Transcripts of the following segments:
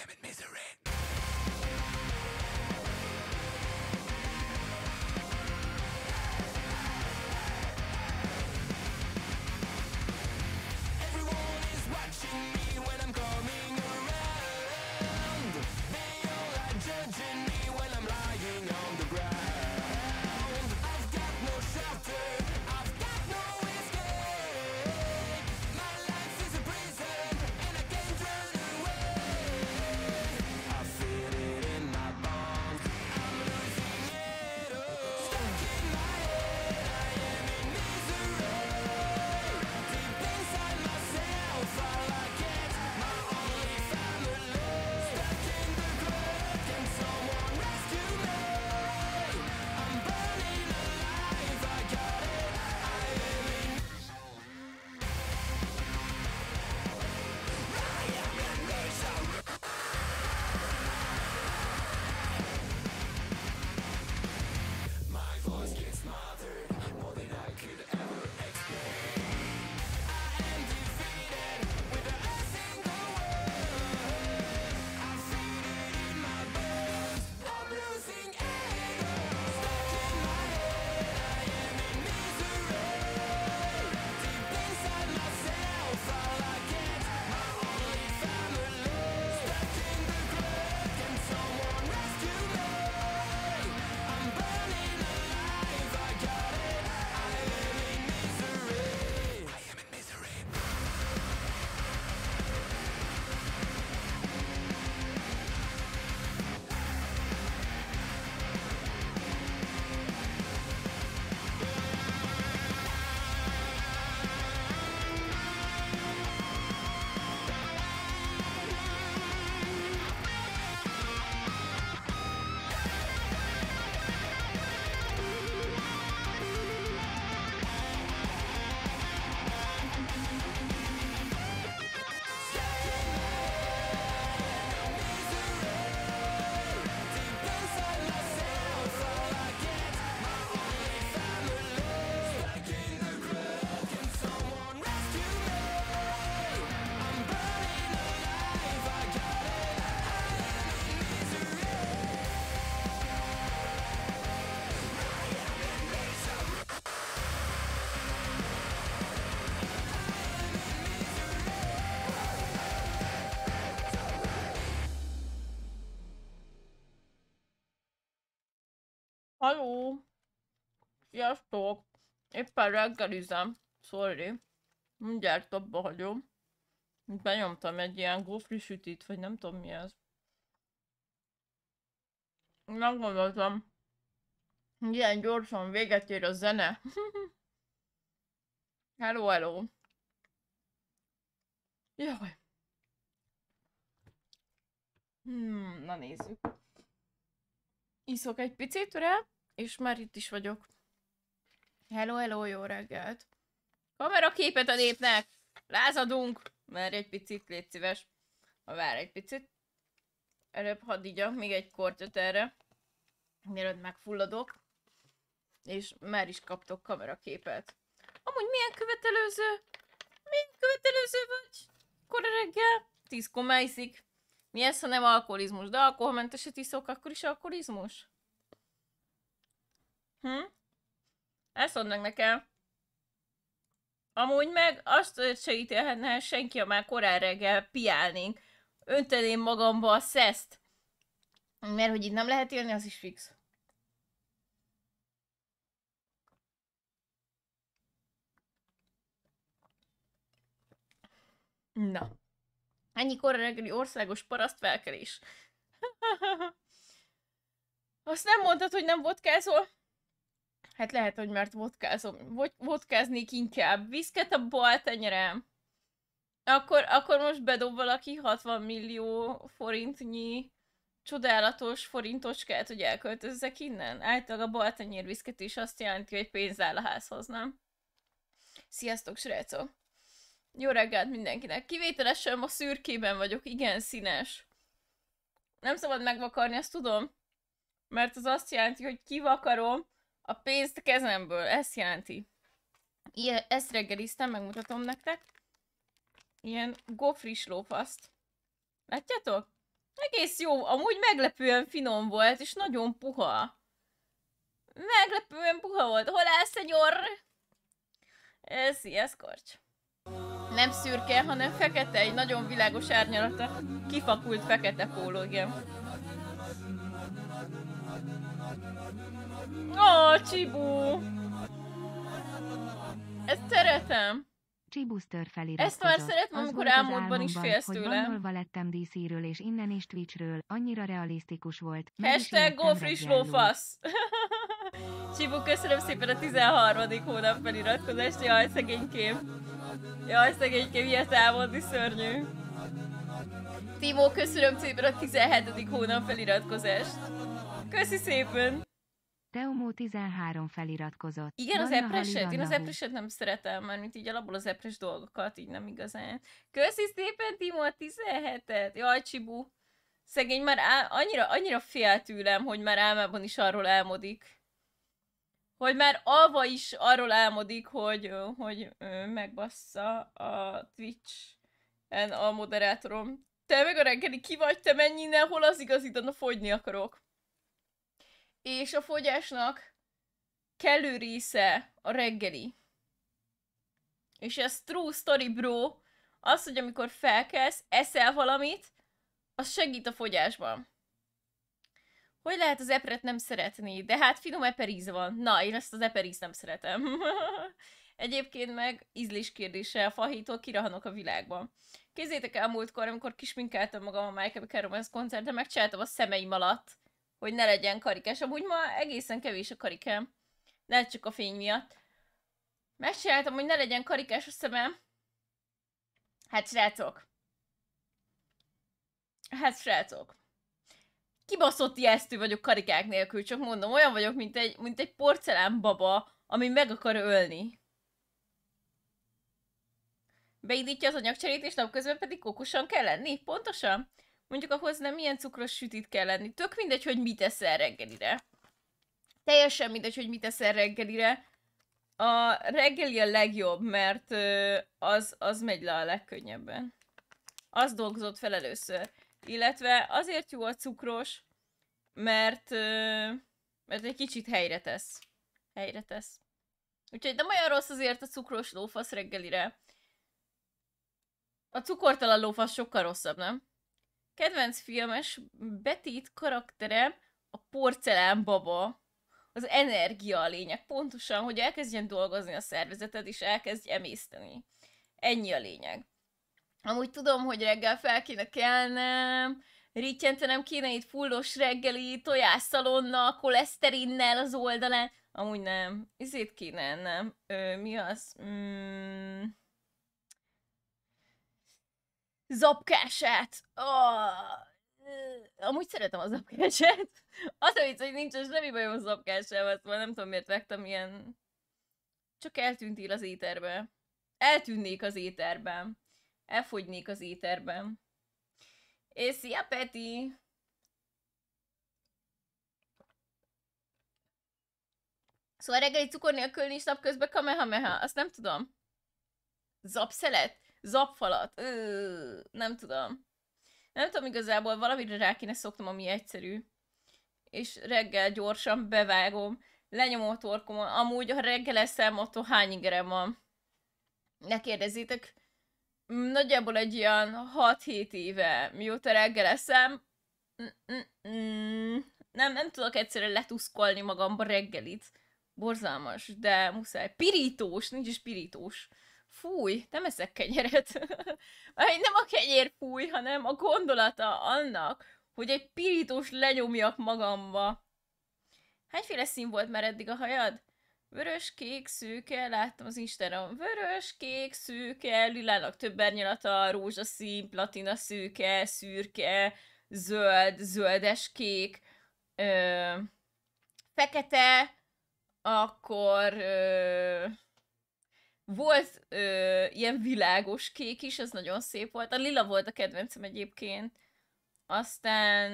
Haló! Éppen reggelizem. Sorry. Mindjárt abba hagyom. Benyomtam egy ilyen gofri sütit, vagy nem tudom mi ez. Meggondoltam, ilyen gyorsan véget ér a zene. hello, hello. Jaj. Hmm, na nézzük. Iszok egy picit, rá, és már itt is vagyok. Hello, hello, jó reggelt. Kameraképet a népnek! Lázadunk! Már egy picit, légy szíves. Ha vár egy picit. Előbb hadd igyak még egy kortyot erre. Mielőtt megfulladok. És már is kaptok kameraképet. Amúgy milyen követelőző? Milyen követelőző vagy? Kora reggel? Tíz iszik. Mi ez, ha nem alkoholizmus? De alkoholmenteset iszok, akkor is alkoholizmus? Hm? Ezt mondd meg nekem. Amúgy meg azt se ítélhetne senki, ha már korán reggel piálnénk. Önteném magamba a szeszt. Mert hogy itt nem lehet élni, az is fix. Na. Ennyi korra reggeli országos paraszt felkelés. Azt nem mondtad, hogy nem vodkázol? Hát lehet, hogy mert vodkázom. Vodkáznék inkább. Viszket a bal tenyerem. Akkor, akkor most bedob valaki 60 millió forintnyi csodálatos forintocskát, hogy elköltözzek innen. Általában a bal tenyér viszket is azt jelenti, hogy pénz áll a házhoz, nem? Sziasztok, srácok! Jó reggelt mindenkinek. Kivételesen ma szürkében vagyok, igen színes. Nem szabad megvakarni, azt tudom. Mert az azt jelenti, hogy kivakarom a pénzt kezemből. Ezt jelenti. Ilyen, ezt reggeliztem, megmutatom nektek. Ilyen gofris lófaszt. Látjátok? Egész jó, amúgy meglepően finom volt, és nagyon puha. Meglepően puha volt. Hol áll, szenyor? Ez, ez korcs. Nem szürke, hanem fekete, egy nagyon világos árnyalata. Kifakult fekete póló, igen. Ó, Csibu! Ezt szeretem. Csibusztör feliratkozott. Ezt már szeretem, amikor álmodban is félsz hogy tőle. bannolva lettem DC-ről és innen is Twitchről, annyira realisztikus volt. Hashtag go friss lófasz! Csibu, köszönöm szépen a 13. hónap feliratkozást, jaj, szegénykém. Jaj, szegénykém, ilyet álmodni szörnyű. Timó, köszönöm szépen a 17. hónap feliratkozást. Köszi szépen! Teomó 13 feliratkozott. Igen, az Danna epreset? Én az epreset nem szeretem, már mint így alapból az epres dolgokat, így nem igazán. Köszi szépen, Timo, a 17-et! Jaj, Csibu! Szegény már á- annyira, annyira fél tőlem, hogy már álmában is arról álmodik. Hogy már alva is arról álmodik, hogy, hogy megbassza a Twitch-en a moderátorom. Te meg a reggeli ki vagy, te menj innen, hol az igazi, de fogyni akarok. És a fogyásnak kellő része a reggeli. És ez true story, bro. Az, hogy amikor felkelsz, eszel valamit, az segít a fogyásban. Hogy lehet az epret nem szeretni? De hát finom eperíz van. Na, én ezt az eperízt nem szeretem. Egyébként meg ízlés kérdése, fahítól kirahanok a világban. Kézzétek el múltkor, amikor kisminkáltam magam a My Chemical Romance koncerten, megcsináltam a szemeim alatt, hogy ne legyen karikás. Amúgy ma egészen kevés a karikám. Ne csak a fény miatt. Megcsináltam, hogy ne legyen karikás a szemem. Hát srácok. Hát srácok. Kibaszott ijesztő vagyok karikák nélkül, csak mondom, olyan vagyok, mint egy, mint egy porcelán baba, ami meg akar ölni. Beindítja az anyagcserét, és napközben pedig kokosan kell lenni? Pontosan? Mondjuk ahhoz nem ilyen cukros sütit kell lenni. Tök mindegy, hogy mit eszel reggelire. Teljesen mindegy, hogy mit eszel reggelire. A reggeli a legjobb, mert az, az megy le a legkönnyebben. Az dolgozott fel először. Illetve azért jó a cukros, mert, mert egy kicsit helyre tesz. Helyre tesz. Úgyhogy nem olyan rossz azért a cukros lófasz reggelire. A cukortalan lófasz sokkal rosszabb, nem? Kedvenc filmes betét karakterem a porcelán baba. Az energia a lényeg. Pontosan, hogy elkezdjen dolgozni a szervezeted, és elkezdj emészteni. Ennyi a lényeg. Amúgy tudom, hogy reggel fel kéne kelnem, rittyentenem kéne itt fullos reggeli, tojásszalonna, koleszterinnel az oldalán. Amúgy nem. Izét kéne ennem. Ö, mi az? Mm... Zapkását. Oh. Amúgy szeretem a zapkását. Az a vicc, hogy nincs semmi bajom a zapkásával, szóval nem tudom miért vettem ilyen... Csak eltűntél az éterbe. Eltűnnék az éterben. Elfogynék az éterben. És szia, Peti! Szóval reggeli cukor nélkül nincs napközben kamehameha. Azt nem tudom. Zapszelet? Zapfalat? Ö, nem tudom. Nem tudom igazából, valamire rá kéne szoknom, ami egyszerű. És reggel gyorsan bevágom, lenyomom a torkomon. Amúgy, ha reggel eszem, attól hány ingerem van? Ne kérdezzétek. Mm, Nagyjából egy olyan 6-7 éve, mióta reggel eszem, mm, mm, nem, nem tudok egyszerűen letuszkolni magamba reggelit. Borzalmas, de muszáj. Pirítós, nincs is pirítós. Fúj, nem eszek kenyeret. Nem a kenyér fúj, hanem a gondolata annak, hogy egy pirítós lenyomjak magamba. Hányféle szín volt már eddig a hajad? Vörös, kék, szőke, láttam az Instagramon. Vörös, kék, szőke, lilának több árnyalata, rózsaszín, platina szőke, szürke, zöld, zöldes kék, ö, fekete, akkor ö, volt ö, ilyen világos kék is, ez nagyon szép volt. A lila volt a kedvencem egyébként. Aztán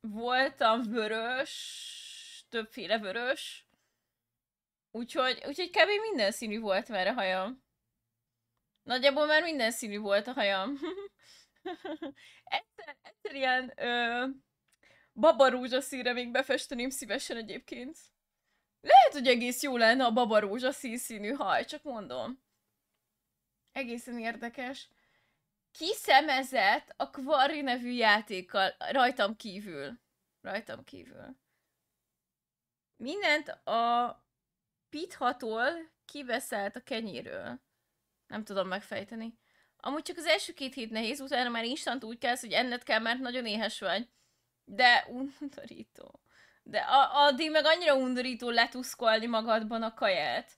voltam vörös, többféle vörös. Úgyhogy, úgyhogy kb. minden színű volt már a hajam. Nagyjából már minden színű volt a hajam. egyszer, egyszer ilyen ö, baba rózsaszínre még befesteném szívesen egyébként. Lehet, hogy egész jó lenne a baba rózsaszín színű haj, csak mondom. Egészen érdekes. Ki szemezett a Quarry nevű játékkal rajtam kívül? Rajtam kívül. Mindent a pithatól kiveszelt a kenyéről. Nem tudom megfejteni. Amúgy csak az első két hét nehéz, utána már instant úgy kezd, hogy enned kell, mert nagyon éhes vagy. De undorító. De a- addig meg annyira undorító letuszkolni magadban a kaját.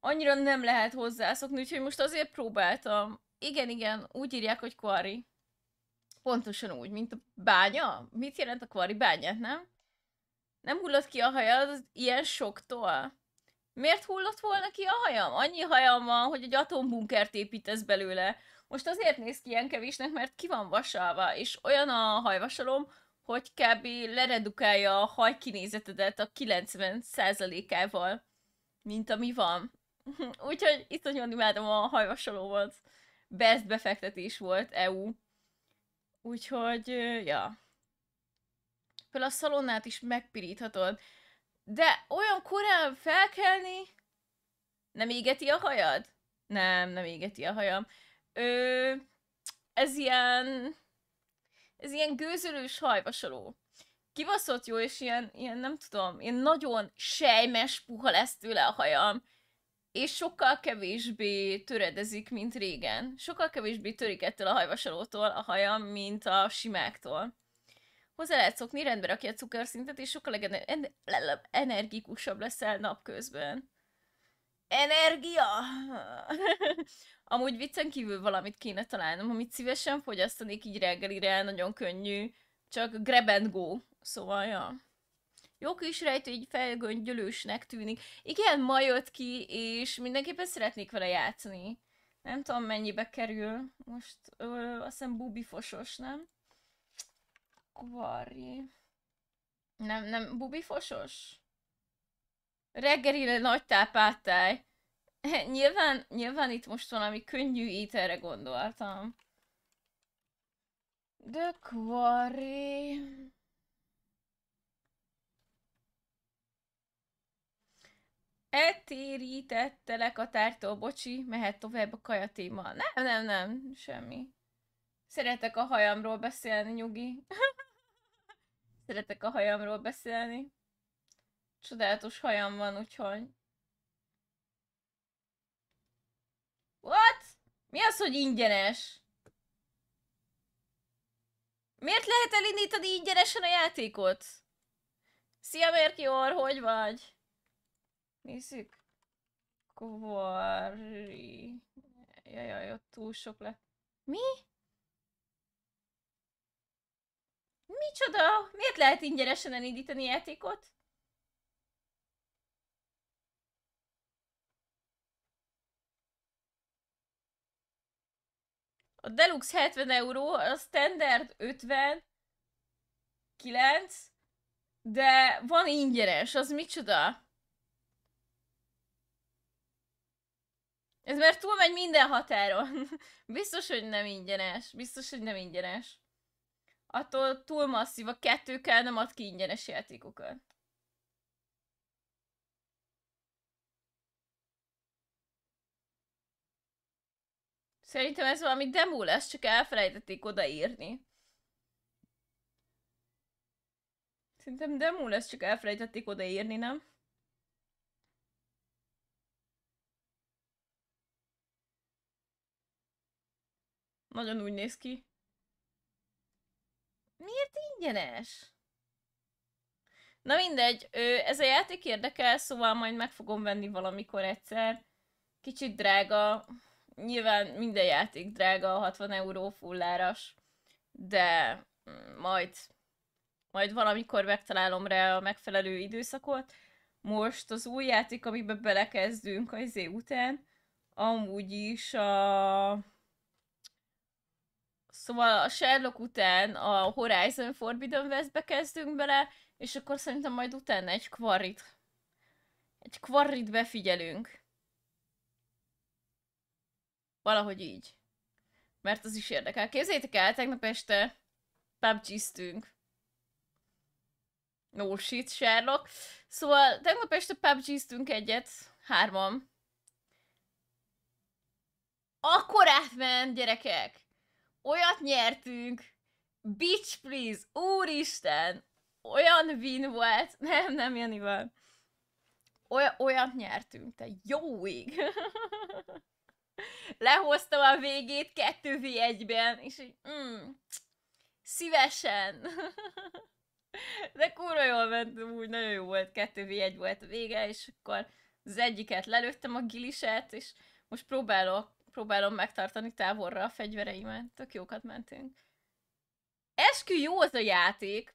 Annyira nem lehet hozzászokni, úgyhogy most azért próbáltam. Igen, igen, úgy írják, hogy kvari. Pontosan úgy, mint a bánya. Mit jelent a kvari bányát, nem? Nem hullott ki a hajad ilyen soktól? Miért hullott volna ki a hajam? Annyi hajam van, hogy egy atombunkert építesz belőle. Most azért néz ki ilyen kevésnek, mert ki van vasalva, és olyan a hajvasalom, hogy kb. leredukálja a hajkinézetedet a 90%-ával, mint ami van. Úgyhogy itt nagyon imádom a hajvasalómat. Best befektetés volt EU. Úgyhogy, ja. Fel a szalonnát is megpiríthatod. De olyan korán felkelni? Nem égeti a hajad? Nem, nem égeti a hajam. Ö, ez ilyen... Ez ilyen gőzölős hajvasaló. Kibaszott jó, és ilyen, ilyen nem tudom, ilyen nagyon sejmes puha lesz tőle a hajam. És sokkal kevésbé töredezik, mint régen. Sokkal kevésbé törik ettől a hajvasalótól a hajam, mint a simáktól hozzá lehet szokni, rendbe rakja a cukorszintet, és sokkal ener- energikusabb leszel napközben. Energia! Amúgy viccen kívül valamit kéne találnom, amit szívesen fogyasztanék így reggelire, nagyon könnyű, csak grab and go. Szóval, ja. Jó kis rejtő, így felgöngyölősnek tűnik. Igen, ma jött ki, és mindenképpen szeretnék vele játszani. Nem tudom, mennyibe kerül. Most ö, azt hiszem bubifosos, nem? Kvari. Nem, nem bubifosos? Reggelire nagy tápátáj. nyilván, nyilván itt most valami könnyű ételre gondoltam. De Kvari... Eltérítettelek a tártól, bocsi, mehet tovább a kaja téma. Nem, nem, nem, semmi. Szeretek a hajamról beszélni, nyugi. Szeretek a hajamról beszélni. Csodálatos hajam van, úgyhogy... What? Mi az, hogy ingyenes? Miért lehet elindítani ingyenesen a játékot? Szia Merkior, hogy vagy? Nézzük. Kvari... Jajaj, ott túl sok lett. Mi? Micsoda? Miért lehet ingyenesen elindítani játékot? A Deluxe 70 euró, a Standard 50, 9, de van ingyenes, az micsoda? Ez már túlmegy minden határon. Biztos, hogy nem ingyenes. Biztos, hogy nem ingyenes. Attól túl masszív, a kettőkkel nem ad ki ingyenes játékokat. Szerintem ez valami demo lesz, csak elfelejtették odaírni. Szerintem demo lesz, csak elfelejtették odaírni, nem? Nagyon úgy néz ki. Miért ingyenes? Na mindegy, ez a játék érdekel, szóval majd meg fogom venni valamikor egyszer. Kicsit drága, nyilván minden játék drága, 60 euró fulláras, de mm, majd, majd valamikor megtalálom rá a megfelelő időszakot. Most az új játék, amiben belekezdünk az izé után, amúgy is a... Szóval a Sherlock után a Horizon Forbidden West-be kezdünk bele, és akkor szerintem majd utána egy kvarrit. Egy kvarrit befigyelünk. Valahogy így. mert az is érdekel. Képzeljétek el, tegnap este PUBG-ztünk. No shit, Sherlock. Szóval tegnap este PUBG-ztünk egyet, hárman. Akkor átment, gyerekek! Olyat nyertünk! Bitch, please! Úristen! Olyan win volt! Nem, nem, Janival. Oly- olyat nyertünk, te jó ég! Lehoztam a végét 2v1-ben, és így, mm, szívesen. De kurva jól ment, úgy nagyon jó volt, 2v1 volt a vége, és akkor az egyiket lelőttem a giliset, és most próbálok, próbálom megtartani távolra a fegyvereimet. Tök jókat mentünk. Eskü jó az a játék,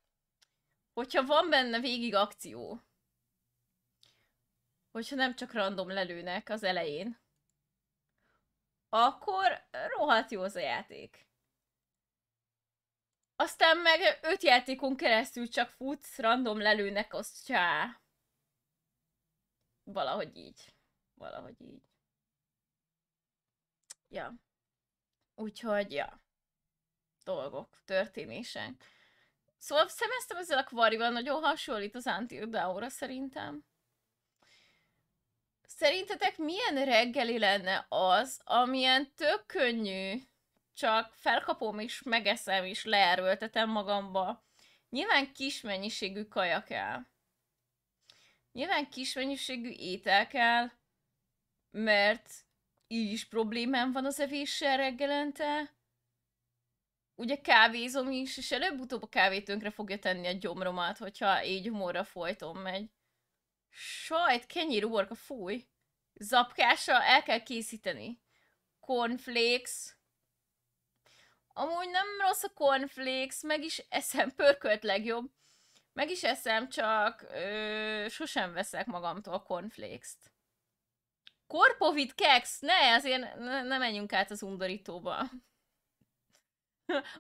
hogyha van benne végig akció. Hogyha nem csak random lelőnek az elején. Akkor rohadt jó az a játék. Aztán meg öt játékon keresztül csak futsz, random lelőnek, az csá. Valahogy így. Valahogy így. Ja. Úgyhogy, ja. Dolgok, történések. Szóval szemeztem ezzel a kvarival, nagyon hasonlít az Until Dawn-ra szerintem. Szerintetek milyen reggeli lenne az, amilyen tök könnyű, csak felkapom és megeszem és leerőltetem magamba. Nyilván kis mennyiségű kaja kell. Nyilván kis mennyiségű étel kell, mert így is problémám van az evéssel reggelente. Ugye kávézom is, és előbb-utóbb a kávé tönkre fogja tenni a gyomromat, hogyha így humorra folyton megy. Sajt, kenyér, uborka, fúj. Zapkással el kell készíteni. Cornflakes. Amúgy nem rossz a cornflakes, meg is eszem, pörkölt legjobb. Meg is eszem, csak ö, sosem veszek magamtól cornflakes-t. Korpovit keks, ne, azért ne, ne menjünk át az undorítóba.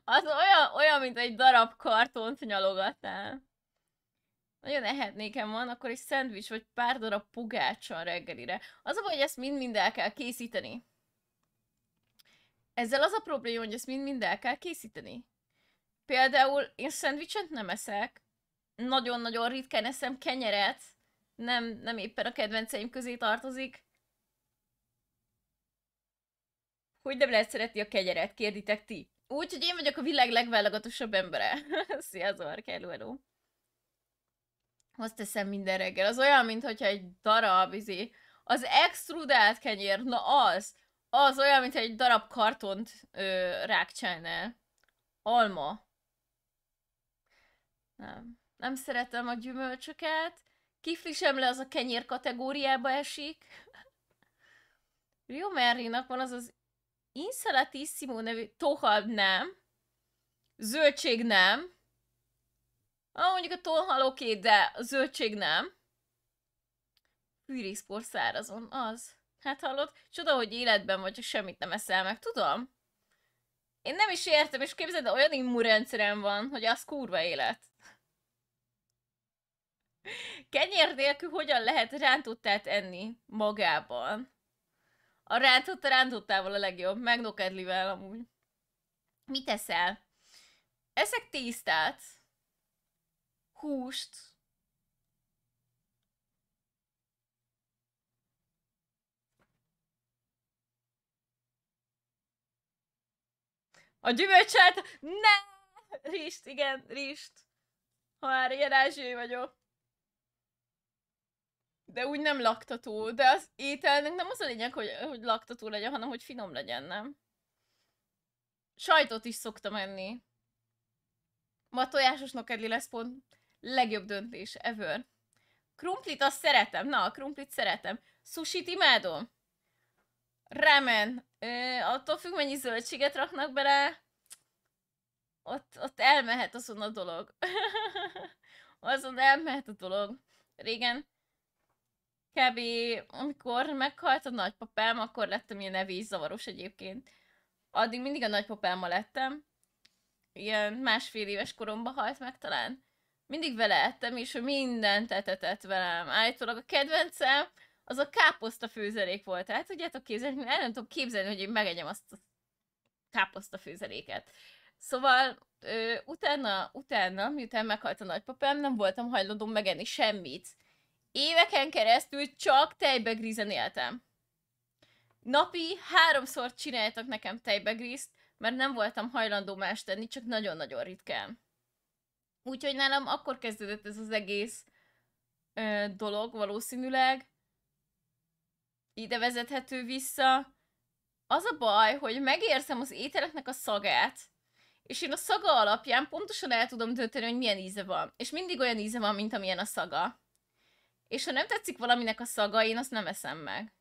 az olyan, olyan, mint egy darab kartont nyalogatnál. Nagyon ehetnékem van, akkor egy szendvics vagy pár darab pogáccsal reggelire. Az a baj, hogy ezt mind-mind el kell készíteni. Ezzel az a probléma, hogy ezt mind-mind el kell készíteni. Például én szendvicset nem eszek, nagyon-nagyon ritkán eszem kenyeret, nem, nem éppen a kedvenceim közé tartozik. Hogy nem lehet szeretni a kenyeret, kérditek ti. Úgyhogy én vagyok a világ legválogatosabb embere. Szia, Zork, hello, Azt teszem minden reggel. Az olyan, mintha egy darab, izé, az extrudált kenyér, na az, az olyan, mint egy darab kartont ö, rákcsálnál. Alma. Nem. Nem szeretem a gyümölcsöket. Kifli sem le az a kenyér kategóriába esik. Rio Merrinak van az az Insalatissimo nevű tohal nem. Zöldség nem. Ah, mondjuk a tonhal oké, de a zöldség nem. Fűrészpor szárazon, az. Hát hallod? Csoda, hogy életben vagy, csak semmit nem eszel meg, tudom? Én nem is értem, és képzeld, olyan immunrendszerem van, hogy az kurva élet. Kenyér nélkül hogyan lehet rántottát enni magában? A rántott rántottával a legjobb, meg nokedlivel amúgy. Mit eszel? Eszek tésztát, húst, A gyümölcset, ne! Rist, igen, rist. Ha már ilyen vagyok. De úgy nem laktató, de az ételnek nem az a lényeg, hogy, hogy laktató legyen, hanem hogy finom legyen, nem? Sajtot is szoktam enni. Ma tojásos nokedli lesz pont legjobb döntés ever. Krumplit azt szeretem, na a krumplit szeretem. Sushit imádom. Ramen. Ö, attól függ, mennyi zöldséget raknak bele, ott, ott elmehet azon a dolog. azon elmehet a dolog. Régen kb. amikor meghalt a nagypapám, akkor lettem ilyen nevészavaros egyébként. Addig mindig a nagypapámmal lettem. Ilyen másfél éves koromban halt meg talán. Mindig vele ettem, és ő mindent etetett velem. Állítólag a kedvencem az a káposzta főzelék volt. Tehát tudjátok képzelni, el nem tudom képzelni, hogy én megegyem azt káposztafőzeléket. Szóval ö, utána, utána, miután meghalt a nagypapám, nem voltam hajlandó megenni semmit. Éveken keresztül csak tejbegrízen éltem. Napi háromszor csináltak nekem tejbegrízt, mert nem voltam hajlandó más tenni, csak nagyon-nagyon ritkán. Úgyhogy nálam akkor kezdődött ez az egész ö, dolog valószínűleg. Ide vezethető vissza. Az a baj, hogy megérzem az ételeknek a szagát, és én a szaga alapján pontosan el tudom dönteni, hogy milyen íze van. És mindig olyan íze van, mint amilyen a szaga. És ha nem tetszik valaminek a szaga, én azt nem eszem meg.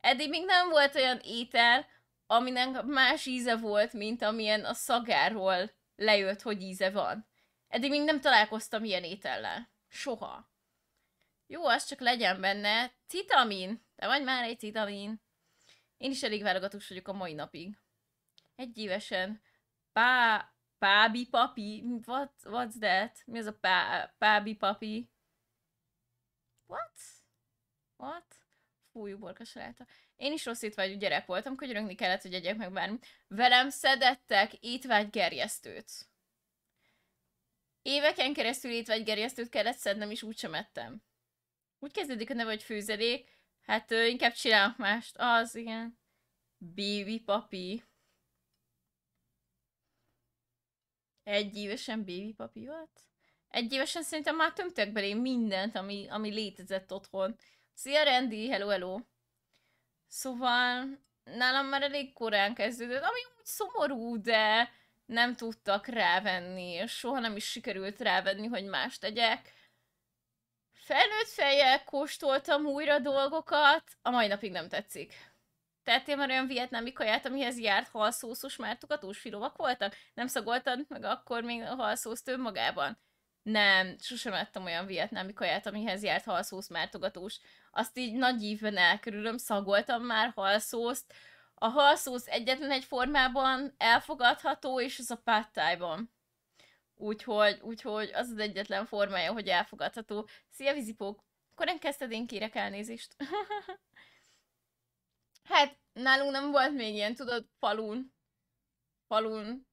Eddig még nem volt olyan étel, aminek más íze volt, mint amilyen a szagáról lejött, hogy íze van. Eddig még nem találkoztam ilyen étellel. Soha. Jó, az csak legyen benne citamin. De vagy már egy citamin. Én is elég válogatós vagyok a mai napig. Egy évesen. Pá... Pábi papi? What, what's that? Mi az a pá, pábi papi? What? What? Fúj, uborka saláta. Én is rossz étvágyú gyerek voltam, könyörögni kellett, hogy egyek meg bármi. Velem szedettek étvágy gerjesztőt. Éveken keresztül étvágy gerjesztőt kellett szednem, és úgysem ettem. Úgy kezdődik a neve, hogy főzelék. Hát ö, inkább csinálok mást. Az, igen. Baby papi. Egy évesen baby papi volt? Egy évesen szerintem már tömtek belé mindent, ami, ami létezett otthon. Szia Randy, hello, hello. Szóval nálam már elég korán kezdődött, ami úgy szomorú, de nem tudtak rávenni, és soha nem is sikerült rávenni, hogy más tegyek. Felnőtt fejjel kóstoltam újra dolgokat, a mai napig nem tetszik. Tettél már olyan vietnámi kaját, amihez járt halszószos mártogatós filovak voltak? Nem szagoltad meg akkor még a halszószt önmagában? Nem, sosem ettem olyan vietnámi kaját, amihez járt halszósz mártogatós. Azt így nagy ívben elkerülöm, szagoltam már halszószt. A halszósz egyetlen egy formában elfogadható, és az a páttájban. Úgyhogy, úgyhogy az az egyetlen formája, hogy elfogadható. Szia, vizipók! Korán kezdted, én kérek elnézést. hát, nálunk nem volt még ilyen, tudod, falun. Falun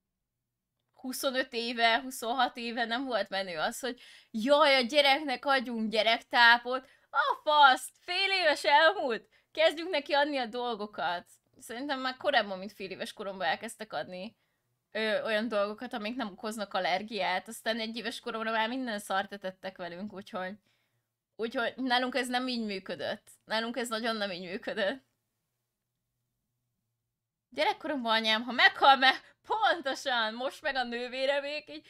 25 éve, 26 éve nem volt menő az, hogy jaj, a gyereknek adjunk gyerektápot. A faszt, fél éves elmúlt, kezdjünk neki adni a dolgokat. Szerintem már korábban, mint fél éves koromban elkezdtek adni ö, olyan dolgokat, amik nem okoznak allergiát. Aztán egy éves koromra már minden szart etettek velünk, úgyhogy, úgyhogy nálunk ez nem így működött. Nálunk ez nagyon nem így működött. Gyerekkoromban anyám, ha meghal, mert pontosan, most meg a nővére még így,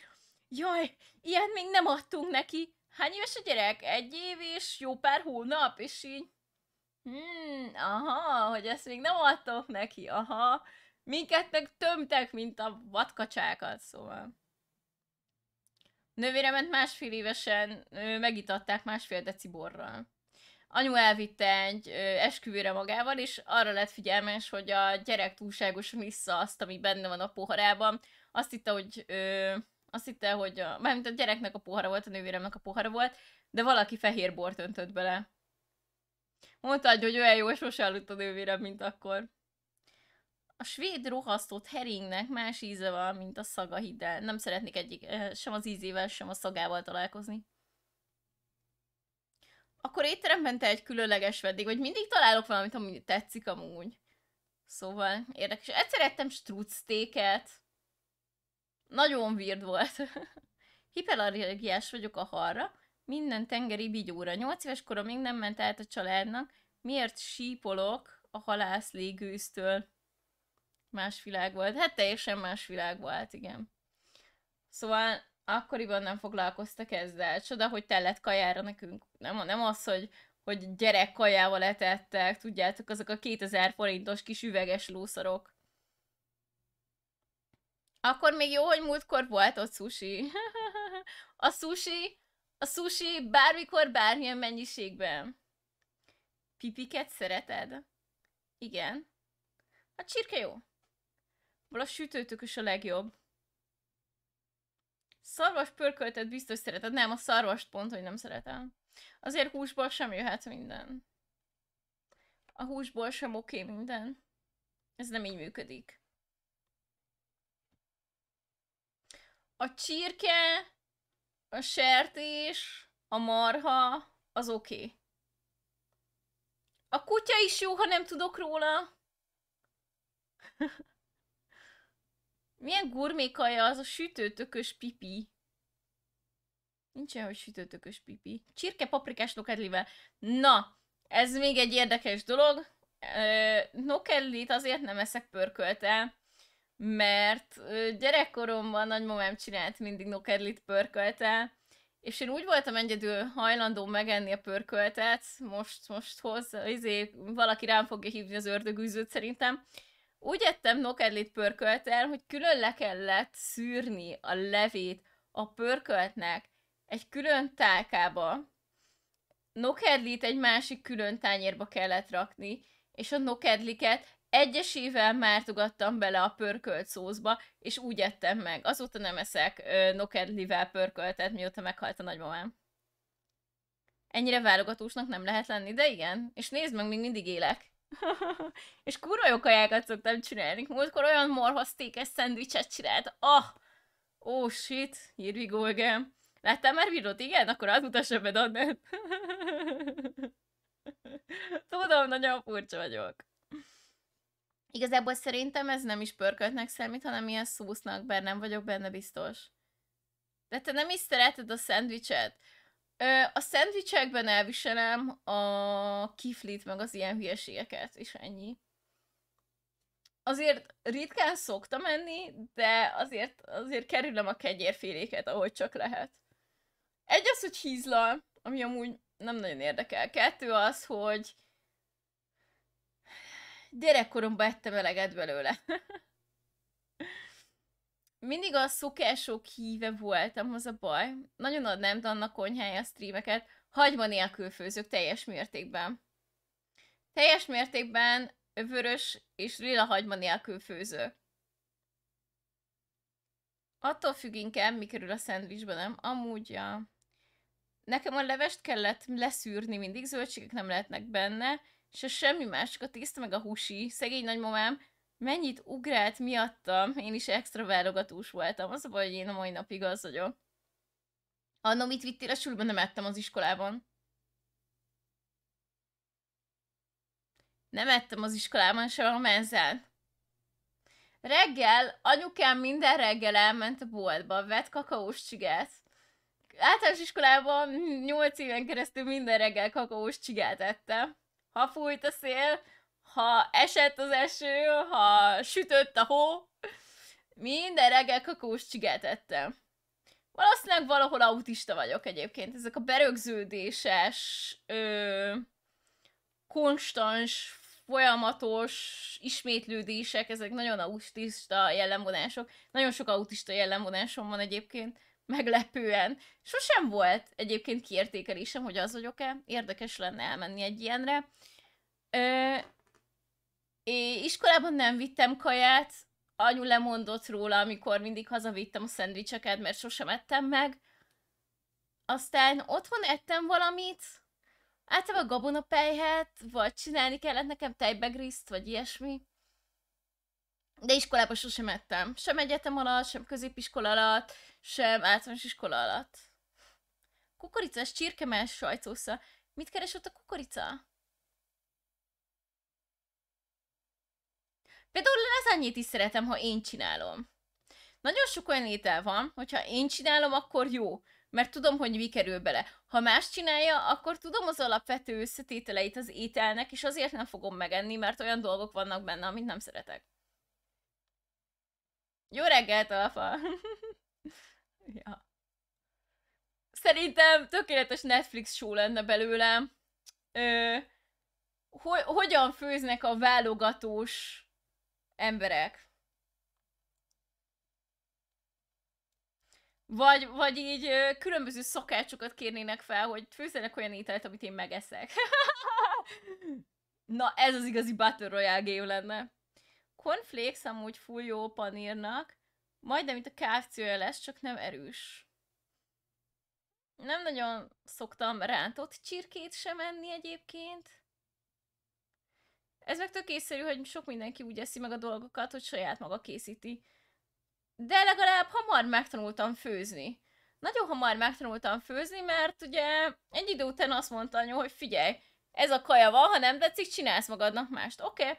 jaj, ilyet még nem adtunk neki. Hány éves a gyerek? Egy év és jó pár hónap, és így, hmm, aha, hogy ezt még nem adtok neki, aha. Minket meg tömtek, mint a vadkacsákat, szóval. Nővéremet másfél évesen megitatták másfél deci borral anyu elvitte egy esküvőre magával, és arra lett figyelmes, hogy a gyerek túlságosan vissza azt, ami benne van a poharában. Azt hitte, hogy ö, azt hitte, hogy a, mármint a gyereknek a pohara volt, a nővéremnek a pohara volt, de valaki fehér bort öntött bele. Mondta, hogy olyan jó, és sose aludt a nővérem, mint akkor. A svéd rohasztott heringnek más íze van, mint a szaga, hidd. Nem szeretnék egyik, sem az ízével, sem a szagával találkozni akkor étteremben te egy különleges vendég, vagy mindig találok valamit, ami tetszik amúgy. Szóval érdekes. Egyszer ettem structéket. Nagyon weird volt. Hiperallergiás vagyok a halra. Minden tengeri bigyóra. Nyolc éves koromig nem ment át a családnak. Miért sípolok a halász légőztől? Más világ volt. Hát teljesen más világ volt, igen. Szóval akkoriban nem foglalkoztak ezzel. Csoda, hogy tellett kajára nekünk. Nem, nem az, hogy, hogy gyerek kajával etettek, tudjátok, azok a 2000 forintos kis üveges lószarok. Akkor még jó, hogy múltkor volt ott sushi. a sushi, a sushi bármikor, bármilyen mennyiségben. Pipiket szereted? Igen. A csirke jó. a sütőtökös a legjobb. Szarvas pörköltet biztos szereted. Nem, a szarvast pont, hogy nem szeretem. Azért húsból sem jöhet minden. A húsból sem oké okay minden. Ez nem így működik. A csirke, a sertés, a marha, az oké. Okay. A kutya is jó, ha nem tudok róla. Milyen gurmékaja az a sütőtökös pipi? Nincsen, hogy sütőtökös pipi. Csirke paprikás nokedlivel. Na, ez még egy érdekes dolog. Nokedlit azért nem eszek pörkölte, mert gyerekkoromban nagymamám csinált mindig nokedlit pörkölte, és én úgy voltam egyedül hajlandó megenni a pörköltet, most, most hoz, izé, valaki rám fogja hívni az ördögűzőt szerintem, úgy ettem nokedlit pörköltel, hogy külön le kellett szűrni a levét a pörköltnek egy külön tálkába, nokedlit egy másik külön tányérba kellett rakni, és a nokedliket egyesével mártogattam bele a pörkölt szózba, és úgy ettem meg. Azóta nem eszek ö, nokedlivel pörköltet, mióta meghalt a nagymamám. Ennyire válogatósnak nem lehet lenni, de igen. És nézd meg, még mindig élek. és kurva jó kajákat szoktam csinálni. Múltkor olyan morhasztékes szendvicset csinált. Ah! Oh, shit, here we go again. Láttál már videót? Igen? Akkor az mutassa be. Tudom, nagyon furcsa vagyok. Igazából szerintem ez nem is pörköltnek számít, hanem ilyen szósznak, bár nem vagyok benne biztos. De te nem is szereted a szendvicset. Ö, a szendvicsekben elviselem a kiflit, meg az ilyen hülyeségeket, és ennyi. Azért ritkán szoktam enni, de azért, azért kerülöm a kegyérféléket, ahogy csak lehet. Egy az, hogy hízlal, ami amúgy nem nagyon érdekel. Kettő az, hogy gyerekkoromban ettem eleget belőle. Mindig a szokások híve voltam, az a baj. Nagyon adnám annak konyhája a streameket, hagyma nélkül főzök teljes mértékben. Teljes mértékben vörös és lila hagyma nélkül főzök. Attól függ inkább, mi kerül a szendvicsbe, nem? Amúgy. Nekem a levest kellett leszűrni, mindig zöldségek nem lehetnek benne, a semmi más, csak a tészta meg a húsi. Szegény nagymamám mennyit ugrált miattam, én is extra válogatós voltam. Az a baj, hogy én a mai napig az vagyok. Anno mit vittél a sulban, nem ettem az iskolában. Nem ettem az iskolában sem a menzán. Reggel anyukám minden reggel elment a boltba, vett kakaós csigát. Általános iskolában 8 éven keresztül minden reggel kakaós csigát ettem ha fújt a szél, ha esett az eső, ha sütött a hó, minden reggel kakós csigát ettem. Valószínűleg valahol autista vagyok egyébként. Ezek a berögződéses, ö, konstans, folyamatos ismétlődések, ezek nagyon autista jellemvonások. Nagyon sok autista jellemvonásom van egyébként, meglepően. Sosem volt egyébként kiértékelésem, hogy az vagyok-e. Érdekes lenne elmenni egy ilyenre. Ö, iskolában nem vittem kaját, anyu lemondott róla, amikor mindig hazavittem a szendvicseket, mert sosem ettem meg. Aztán otthon ettem valamit, általában gabonapejhet, vagy csinálni kellett nekem tejbegriszt, vagy ilyesmi. De iskolában sosem ettem. Sem egyetem alatt, sem középiskola alatt, sem általános iskola alatt. Kukoricás csirkemás sajtósza. Mit keres ott a kukorica? Például annyit is szeretem, ha én csinálom. Nagyon sok olyan étel van, hogyha én csinálom, akkor jó, mert tudom, hogy mi kerül bele. Ha más csinálja, akkor tudom az alapvető összetételeit az ételnek, és azért nem fogom megenni, mert olyan dolgok vannak benne, amit nem szeretek. Jó reggelt, Alfa! ja. Szerintem tökéletes Netflix show lenne belőle. Ö, ho- hogyan főznek a válogatós emberek. Vagy, vagy így ö, különböző szakácsokat kérnének fel, hogy főzzenek olyan ételt, amit én megeszek. Na, ez az igazi Battle Royale game lenne. Cornflakes amúgy full jó panírnak, majdnem mint a kávciója lesz, csak nem erős. Nem nagyon szoktam rántott csirkét sem enni egyébként. Ez meg tök észszerű, hogy sok mindenki úgy eszi meg a dolgokat, hogy saját maga készíti. de legalább hamar megtanultam főzni. Nagyon hamar megtanultam főzni, mert ugye egy idő után azt mondta anyu, hogy figyelj, ez a kaja van, ha nem tetszik, csinálsz magadnak mást. Oké. Okay.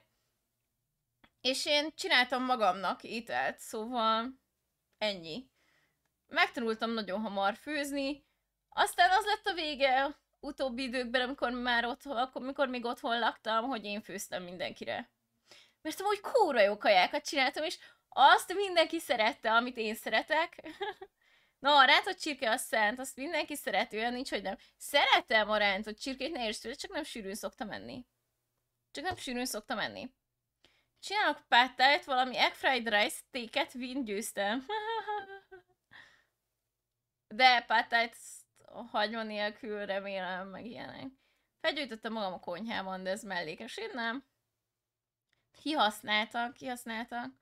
És én csináltam magamnak ételt, szóval ennyi. Megtanultam nagyon hamar főzni, aztán az lett a vége utóbbi időkben, amikor már ott, akkor, amikor még otthon laktam, hogy én főztem mindenkire. Mert amúgy kóra jó kajákat csináltam, és azt mindenki szerette, amit én szeretek. Na, a rántott csirke a szent, azt mindenki szereti, olyan nincs, hogy nem. Szeretem a rántott csirkét, ne értsd csak nem sűrűn szoktam enni. Csak nem sűrűn szoktam enni. Csinálok páttájt, valami egg fried rice, téket, vin győztem. De páttájt hagyma nélkül remélem, meg ilyenek. Felgyújtottam magam a konyhában, de ez mellékes, én nem. Kihasználtak, kihasználtak.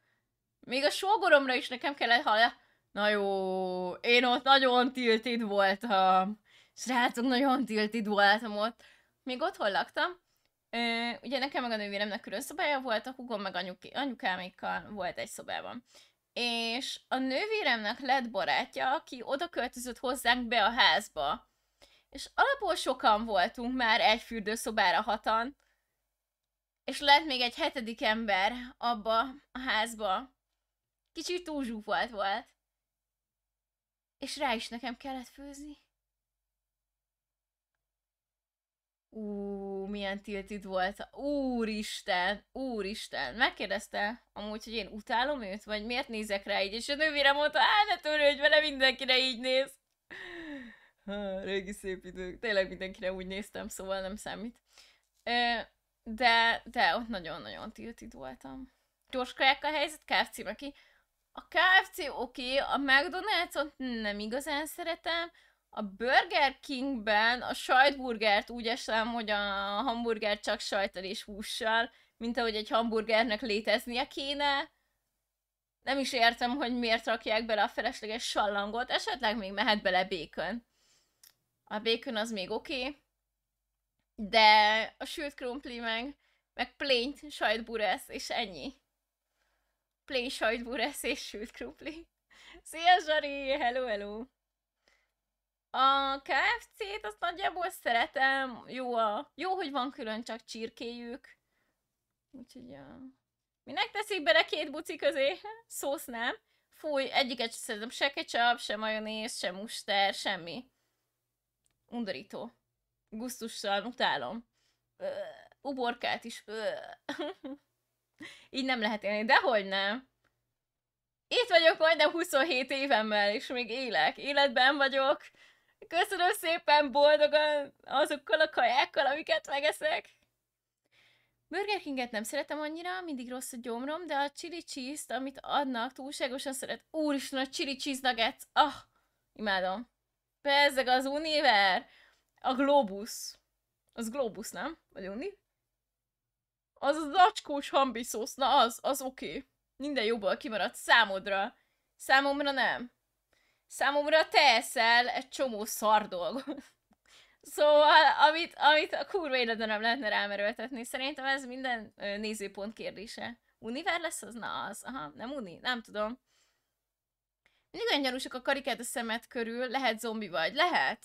Még a sógoromra is nekem kellett hallani. Na jó, én ott nagyon tiltid voltam. Srácok, nagyon tiltid voltam ott. Még otthon laktam. Ö, ugye nekem meg a nővéremnek külön szobája volt, a hugom meg anyuk, anyukámékkal volt egy szobában. És a nővéremnek lett barátja, aki oda költözött hozzánk be a házba. És alapból sokan voltunk már egy fürdőszobára hatan, és lett még egy hetedik ember abba a házba. Kicsit túl zsúfolt volt. És rá is nekem kellett főzni. Ú, milyen tiltit volt. Úristen, úristen. Megkérdezte amúgy, hogy én utálom őt, vagy miért nézek rá így, és a nővére mondta, á, ne törődj vele, mindenkire így néz. Ha, régi szép idők. Tényleg mindenkire úgy néztem, szóval nem számít. De, de ott nagyon-nagyon tiltit voltam. Gyors a helyzet, KFC ki. A KFC oké, okay, a McDonald's-ot nem igazán szeretem, a Burger Kingben a sajtburgert úgy esem, hogy a hamburger csak sajtal és hússal, mint ahogy egy hamburgernek léteznie kéne. Nem is értem, hogy miért rakják bele a felesleges sallangot, esetleg még mehet bele bacon. A bacon az még oké, okay, de a sült krumpli meg, meg plain sajtburesz, és ennyi. Plain sajtburesz és sült krumpli. Szia Zsari, hello, hello! A KFC-t azt nagyjából szeretem, jó, a, jó, hogy van külön csak csirkéjük. Úgyhogy ja. Minek teszik bele két buci közé? Szósz nem. Fúj, egyiket sem szeretem, se ketchup, se majonéz, se muster, semmi. Undorító. Gusztussal utálom. Ö, uborkát is. Ö. Így nem lehet élni, dehogy nem. Itt vagyok majdnem 27 évemmel, és még élek. Életben vagyok. Köszönöm szépen boldogan azokkal a kajákkal, amiket megeszek. Burger Kinget nem szeretem annyira, mindig rossz a gyomrom, de a chili cheese-t, amit adnak, túlságosan szeret. Úristen, a chili cheese nuggets! Ah, imádom. Bezzeg az Univer! A Globus. Az Globus, nem? Vagy Uni? Az az acskós hambi szósz. Na az, az oké. Okay. Minden jobban kimaradt számodra. Számomra nem. Számomra te eszel egy csomó szar dolgot. Szóval, amit, amit a kurva életben nem lehetne rámerőltetni, szerintem ez minden nézőpont kérdése. Univer lesz az? Na az. Aha, nem uni? Nem tudom. Mindig olyan gyanúsak a karikát a szemet körül, lehet zombi vagy. Lehet.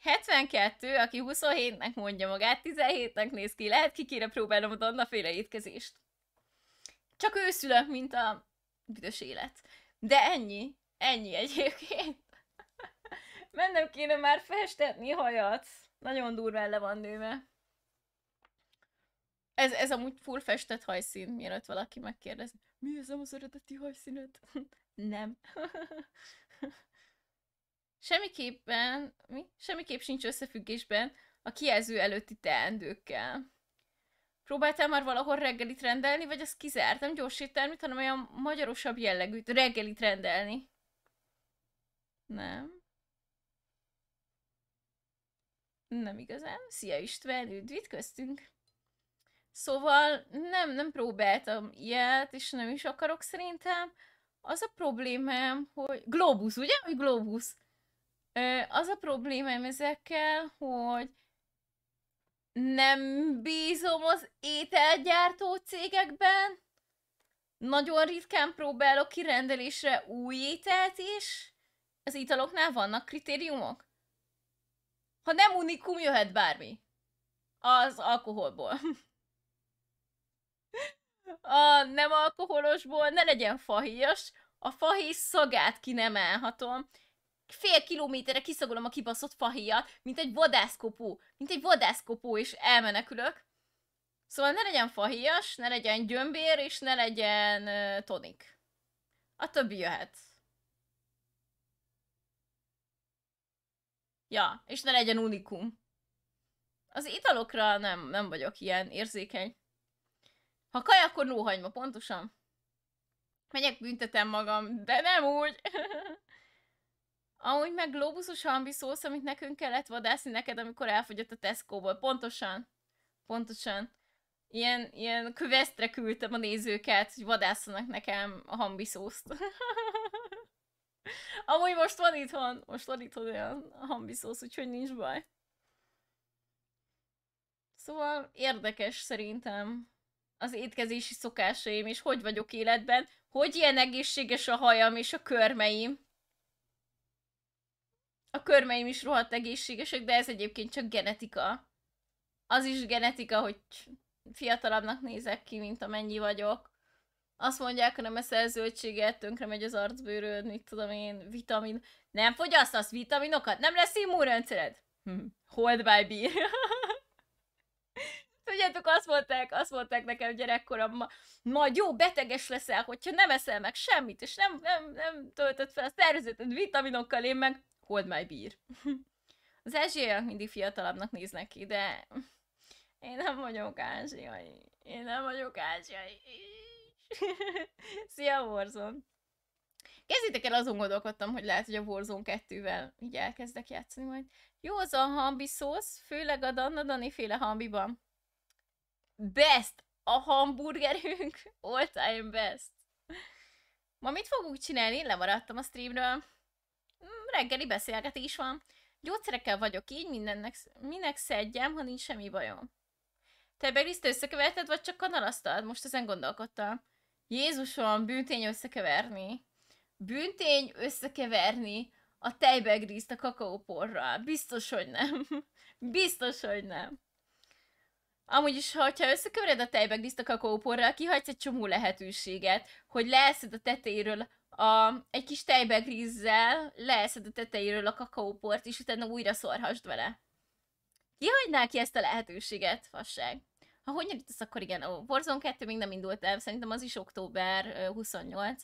72, aki 27-nek mondja magát, 17-nek néz ki, lehet ki kéne próbálnom a Donna féle étkezést. Csak őszülök, mint a büdös élet. De ennyi. Ennyi egyébként. Mennem kéne már festetni hajat. Nagyon durván le van nőve. Ez, ez amúgy full festett hajszín, mielőtt valaki megkérdez. Mi ez az eredeti hajszíned? Nem. Semmiképpen, mi? Semmiképp sincs összefüggésben a kijelző előtti teendőkkel. Próbáltál már valahol reggelit rendelni, vagy az kizárt? Nem gyors éttermit, hanem olyan magyarosabb jellegűt reggelit rendelni. Nem. Nem igazán. Szia István, üdvít köztünk. Szóval nem, nem próbáltam ilyet, és nem is akarok szerintem. Az a problémám, hogy... Globus, ugye? Vagy Globus? Az a problémám ezekkel, hogy nem bízom az ételgyártó cégekben, Nagyon ritkán próbálok kirendelésre új ételt is. Az italoknál vannak kritériumok? Ha nem unikum, jöhet bármi. Az alkoholból. A nem alkoholosból ne legyen fahéjas, a fahéj szagát ki nem elhatom. Fél kilométerre kiszagolom a kibaszott fahéjat, mint egy vadászkopó. Mint egy vadászkopó, és elmenekülök. Szóval ne legyen fahéjas, ne legyen gyömbér, és ne legyen tonik. A többi jöhet. Ja, és ne legyen unikum. Az italokra nem, nem vagyok ilyen érzékeny. Ha kaj, akkor lóhagyma, pontosan. Megyek, büntetem magam, de nem úgy. Amúgy meg globusos ambiszósz, amit nekünk kellett vadászni neked, amikor elfogyott a Tesco-ból. Pontosan. Pontosan. Ilyen, ilyen kövesztre küldtem a nézőket, hogy vadászanak nekem a hambiszószt. Amúgy most van itthon, most van itthon olyan hambiszósz, úgyhogy nincs baj. Szóval érdekes szerintem az étkezési szokásaim, és hogy vagyok életben, hogy ilyen egészséges a hajam és a körmeim. A körmeim is rohadt egészségesek, de ez egyébként csak genetika. Az is genetika, hogy fiatalabbnak nézek ki, mint amennyi vagyok. Azt mondják, hogy nem eszel zöldséget, tönkre megy az arcbőröd, mit tudom én, vitamin. Nem fogyasztasz vitaminokat? Nem lesz immunrendszered? Hm. Hold by beer. Tudjátok, azt mondták, azt mondták nekem gyerekkoromban, majd jó beteges leszel, hogyha nem eszel meg semmit, és nem, nem, nem töltött fel a szervezeted vitaminokkal, én meg hold my beer. Az ázsiaiak mindig fiatalabbnak néznek ki, de én nem vagyok ázsiai. Én nem vagyok ázsiai. Szia, Warzone! Kezdjétek el azon gondolkodtam, hogy lehet, hogy a Warzone 2-vel így elkezdek játszani majd. Jó az a hambi szósz, főleg a Danna Dani féle hambiban best a hamburgerünk, all time best. Ma mit fogunk csinálni? Lemaradtam a streamről. Mm, reggeli beszélgetés van. Gyógyszerekkel vagyok így, mindennek, minek szedjem, ha nincs semmi bajom. Te begriszt összekeverted, vagy csak kanalasztad? Most ezen gondolkodtam. Jézusom, bűntény összekeverni. Bűntény összekeverni a tejbegrízt a kakaóporral. Biztos, hogy nem. Biztos, hogy nem. Amúgy is, ha összekevered a tejbegliszt a kakaóporral, kihagysz egy csomó lehetőséget, hogy leeszed a tetejéről a, egy kis tejbegrízzel, leeszed a tetejéről a kakaóport, és utána újra szorhasd vele. Kihagynál ki ezt a lehetőséget, fasság? Ha hogy nyitítasz, akkor igen, ó, Warzone 2 még nem indult el, szerintem az is október 28.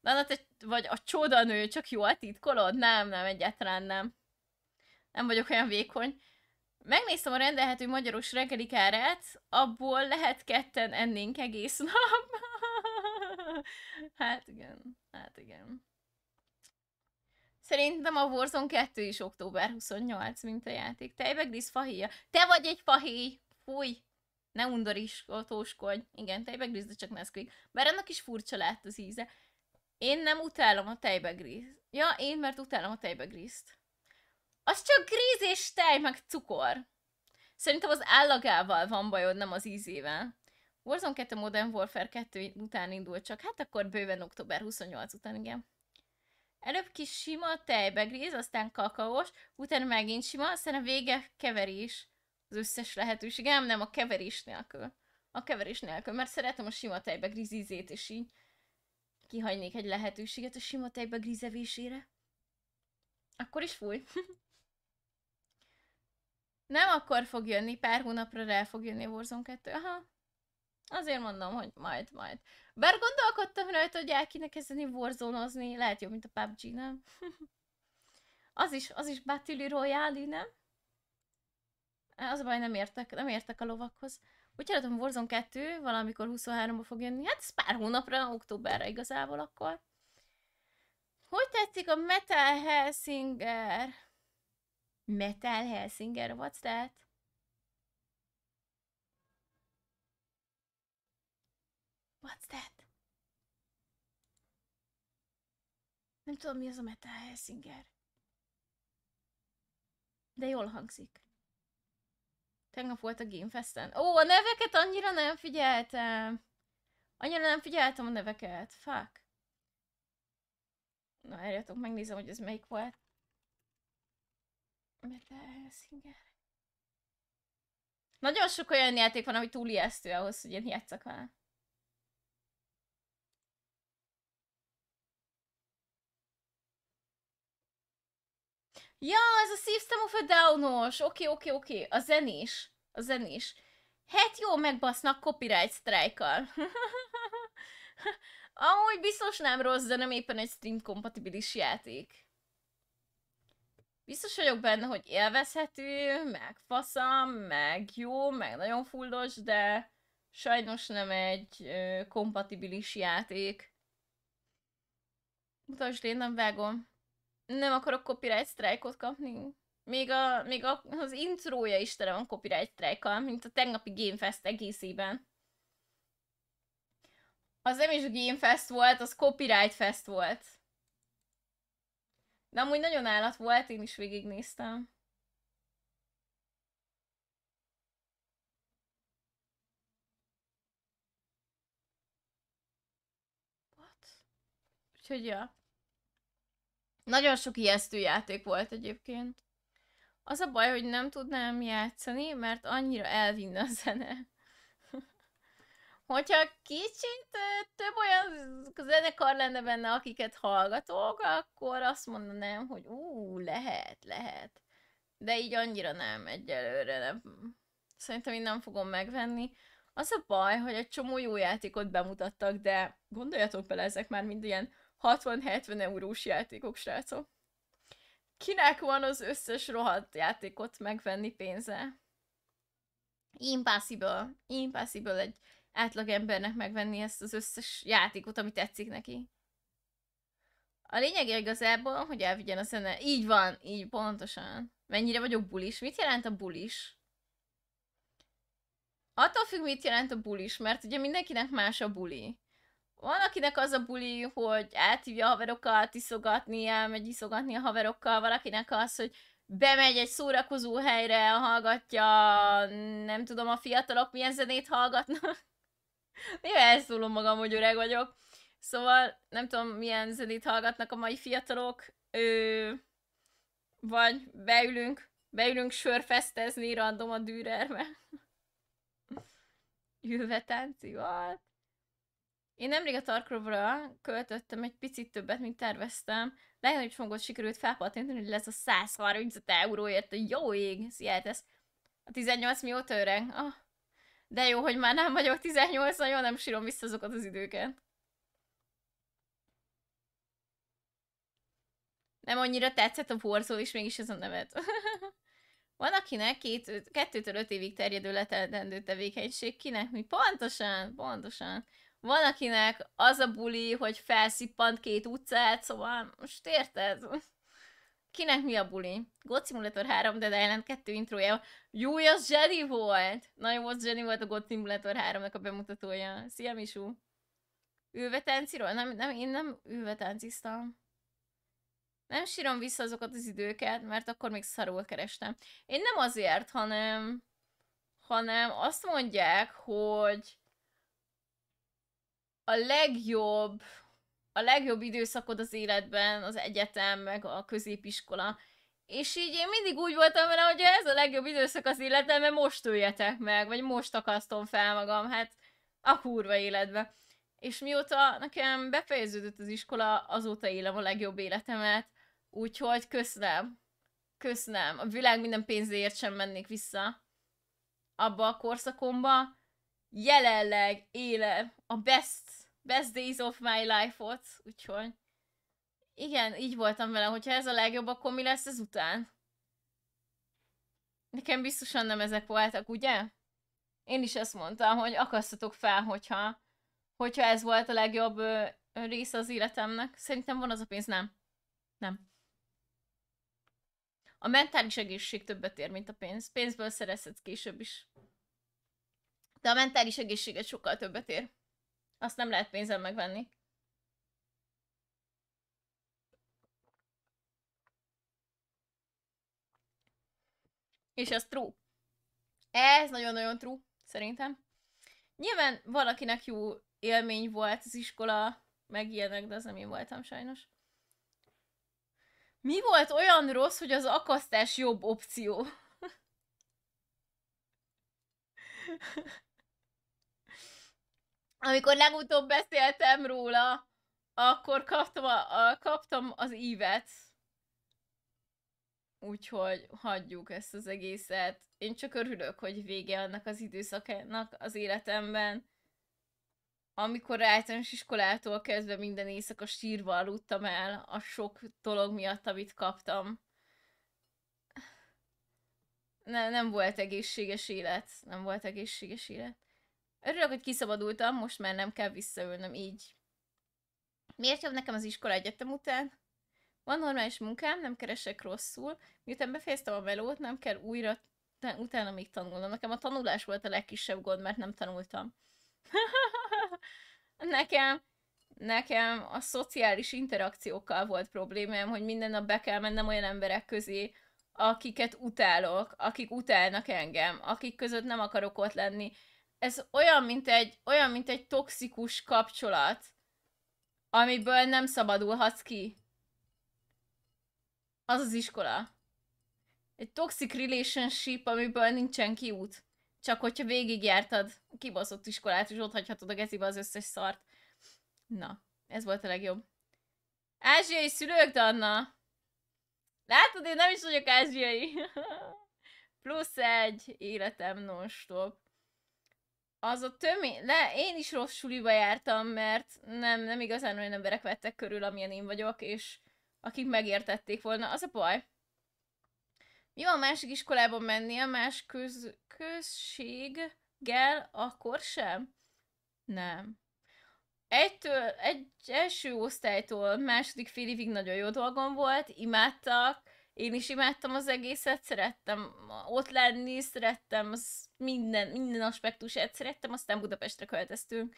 Van te, vagy a csodanő, csak jól titkolod? Nem, nem, egyáltalán nem. Nem vagyok olyan vékony. Megnéztem a rendelhető magyaros reggelik árát, abból lehet ketten ennénk egész nap. hát igen, hát igen. Szerintem a Warzone 2 is október 28, mint a játék. Tejbegrisz fahéja. Te vagy egy fahéj! Fúj! Ne undoriskodj. Igen, tejbegrisz, de csak Nesquik. Bár ennek is furcsa lett az íze. Én nem utálom a tejbegrisz. Ja, én mert utálom a tejbegriszt. Az csak gríz és tej, meg cukor. Szerintem az állagával van bajod, nem az ízével. Warzone 2 Modern Warfare 2 után indult csak, hát akkor bőven október 28 után, igen. Előbb kis sima tejbegríz, aztán kakaós, utána megint sima, aztán a vége keverés. Az összes lehetőség, nem, a keverés nélkül. A keverés nélkül, mert szeretem a sima tejbegríz ízét, és így kihagynék egy lehetőséget a sima tejbegríz evésére. Akkor is fúj. Nem akkor fog jönni, pár hónapra rá fog jönni a Warzone 2. Aha. Azért mondom, hogy majd, majd. Bár gondolkodtam rajta, hogy el kéne kezdeni warzone lehet jobb, mint a PUBG, nem? az is, az is Battle Royale, nem? Az a baj, nem értek, nem értek a lovakhoz. Úgy hallottam, Warzone 2 valamikor 23-ba fog jönni, hát ez pár hónapra, októberre igazából akkor. Hogy tetszik a Metal Helsinger? Metal Helsinger, what's that? What's that? Nem tudom, mi az a Metal Helsinger. De jól hangzik. Tegnap volt a Gamefesten. Ó, a neveket annyira nem figyeltem. Annyira nem figyeltem a neveket. Fuck. Na, erjátok, megnézem, hogy ez melyik volt. Metal Hellsinger. Nagyon sok olyan játék van, ami túl ijesztő ahhoz, hogy én játszak vele. Ja, ez a System of a Down-os. Oké, oké, oké. A zenés. A zenés. Hát jó, megbasznak copyright strike-kal. Amúgy biztos nem rossz, de nem éppen egy stream kompatibilis játék. Biztos vagyok benne, hogy élvezhető, meg faszam, meg jó, meg nagyon fullos, de sajnos nem egy ö, kompatibilis játék. Mutasd, én nem vágom. Nem akarok copyright strike-ot kapni. Még, a, még a, az intrója is tele van copyright strike mint a tegnapi Game Fest egészében. Az nem is Game Fest volt, az Copyright Fest volt. De amúgy nagyon állat volt, én is végignéztem. What? Úgyhogy ja. Nagyon sok ijesztő játék volt egyébként. Az a baj, hogy nem tudnám játszani, mert annyira elvinne a zene. Hogyha kicsit több olyan zenekar lenne benne, akiket hallgatok, akkor azt mondanám, hogy ú, lehet, lehet. De így annyira nem, egyelőre nem. Szerintem én nem fogom megvenni. Az a baj, hogy egy csomó jó játékot bemutattak, de gondoljatok bele, ezek már mind ilyen 60-70 eurós játékok, srácok. Kinek van az összes rohadt játékot megvenni pénze? Impossible. Impossible egy átlag embernek megvenni ezt az összes játékot, ami tetszik neki. A lényeg igazából, hogy elvigyen a zene. Így van, így pontosan. Mennyire vagyok bulis? Mit jelent a bulis? Attól függ, mit jelent a bulis, mert ugye mindenkinek más a buli. Van, akinek az a buli, hogy áthívja a haverokat iszogatni, elmegy iszogatni a haverokkal, valakinek az, hogy bemegy egy szórakozó helyre, hallgatja, nem tudom, a fiatalok milyen zenét hallgatnak. Néha elszólom magam, hogy öreg vagyok. Szóval nem tudom, milyen zenét hallgatnak a mai fiatalok. Ö, vagy beülünk, beülünk sörfesztezni random a dűrerbe. Ülve táncival. Én nemrég a Tarkrovra költöttem egy picit többet, mint terveztem. Lehet, hogy fogod sikerült felpatintani, hogy lesz a 135 euróért a jó ég. Szia, ez a 18 mióta öreg? Ah, de jó, hogy már nem vagyok 18, nagyon nem sírom vissza azokat az időket. Nem annyira tetszett a Warzone, és mégis ez a nevet. Van, akinek két, kettőtől öt évig terjedő leteldendő tevékenység, kinek mi? Pontosan, pontosan. Van, akinek az a buli, hogy felszippant két utcát, szóval most érted? Kinek mi a buli? God Simulator 3, de Island 2 introja. Jó, az Jenny volt! Na jó, az Jenny volt a God Simulator 3-nak a bemutatója. Szia, Misu! Ülvetánciról? Nem, nem, én nem ülvetánciztam. Nem sírom vissza azokat az időket, mert akkor még szarul kerestem. Én nem azért, hanem, hanem azt mondják, hogy a legjobb, a legjobb időszakod az életben az egyetem, meg a középiskola. És így én mindig úgy voltam vele, hogy ez a legjobb időszak az életemben, most üljetek meg, vagy most akasztom fel magam, hát a kurva életbe. És mióta nekem befejeződött az iskola, azóta élem a legjobb életemet, úgyhogy köszönöm. Köszönöm. A világ minden pénzéért sem mennék vissza abba a korszakomba. Jelenleg élem a best best days of my life-ot, úgyhogy igen, így voltam vele, hogyha ez a legjobb, akkor mi lesz ez után? Nekem biztosan nem ezek voltak, ugye? Én is ezt mondtam, hogy akasztatok fel, hogyha, hogyha ez volt a legjobb ö, része az életemnek. Szerintem van az a pénz, nem. Nem. A mentális egészség többet ér, mint a pénz. Pénzből szerezhetsz később is. De a mentális egészséget sokkal többet ér. Azt nem lehet pénzzel megvenni. És ez true. Ez nagyon-nagyon true, szerintem. Nyilván valakinek jó élmény volt az iskola, meg ilyenek, de az nem én voltam sajnos. Mi volt olyan rossz, hogy az akasztás jobb opció? Amikor legutóbb beszéltem róla, akkor kaptam, a, a, kaptam az ívet. Úgyhogy hagyjuk ezt az egészet. Én csak örülök, hogy vége annak az időszakának az életemben. Amikor általános iskolától kezdve minden éjszaka sírva aludtam el a sok dolog miatt, amit kaptam. Ne, nem volt egészséges élet. Nem volt egészséges élet. Örülök, hogy kiszabadultam, most már nem kell visszaülnöm így. Miért jobb nekem az iskola egyetem után? Van normális munkám, nem keresek rosszul. Miután befejeztem a melót, nem kell újra, utána még tanulnom. Nekem a tanulás volt a legkisebb gond, mert nem tanultam. nekem, nekem a szociális interakciókkal volt problémám, hogy minden nap be kell mennem olyan emberek közé, akiket utálok, akik utálnak engem, akik között nem akarok ott lenni. Ez olyan, mint egy, olyan, mint egy toxikus kapcsolat, amiből nem szabadulhatsz ki. Az az iskola. Egy toxic relationship, amiből nincsen kiút. Csak hogyha végigjártad a kibaszott iskolát, és ott hagyhatod a gezibe az összes szart. Na, ez volt a legjobb. Ázsiai szülők, Danna! Látod, én nem is vagyok ázsiai. Plusz egy életem non-stop. Az a tömé... Le, én is rossz suliba jártam, mert nem, nem igazán olyan emberek vettek körül, amilyen én vagyok, és akik megértették volna. Az a baj. Mi van másik iskolában menni, a más köz, községgel, akkor sem? Nem. Egytől, egy első osztálytól második fél évig nagyon jó dolgom volt, imádtak, én is imádtam az egészet, szerettem ott lenni, szerettem az minden, minden aspektusát szerettem, aztán Budapestre költöztünk.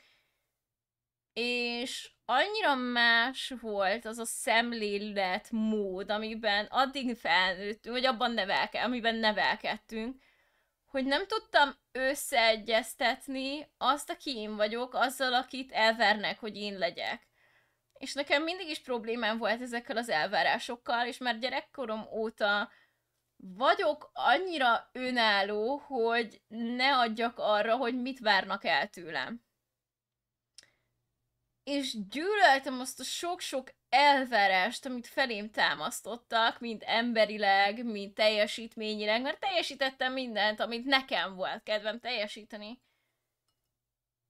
És annyira más volt az a szemlélet mód, amiben addig felnőttünk, vagy abban nevelke, amiben nevelkedtünk, hogy nem tudtam összeegyeztetni azt, aki én vagyok, azzal, akit elvernek, hogy én legyek. És nekem mindig is problémám volt ezekkel az elvárásokkal, és már gyerekkorom óta vagyok annyira önálló, hogy ne adjak arra, hogy mit várnak el tőlem. És gyűlöltem azt a sok-sok elvárást, amit felém támasztottak, mint emberileg, mint teljesítményileg, mert teljesítettem mindent, amit nekem volt kedvem teljesíteni.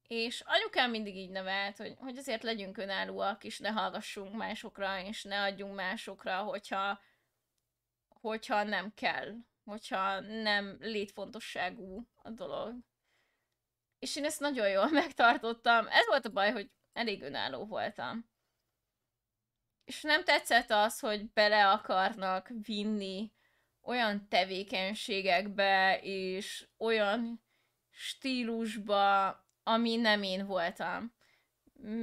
És anyukám mindig így nevelt, hogy, hogy azért legyünk önállóak, és ne hallgassunk másokra, és ne adjunk másokra, hogyha, hogyha nem kell, hogyha nem létfontosságú a dolog. És én ezt nagyon jól megtartottam. Ez volt a baj, hogy elég önálló voltam. És nem tetszett az, hogy bele akarnak vinni olyan tevékenységekbe, és olyan stílusba, ami nem én voltam.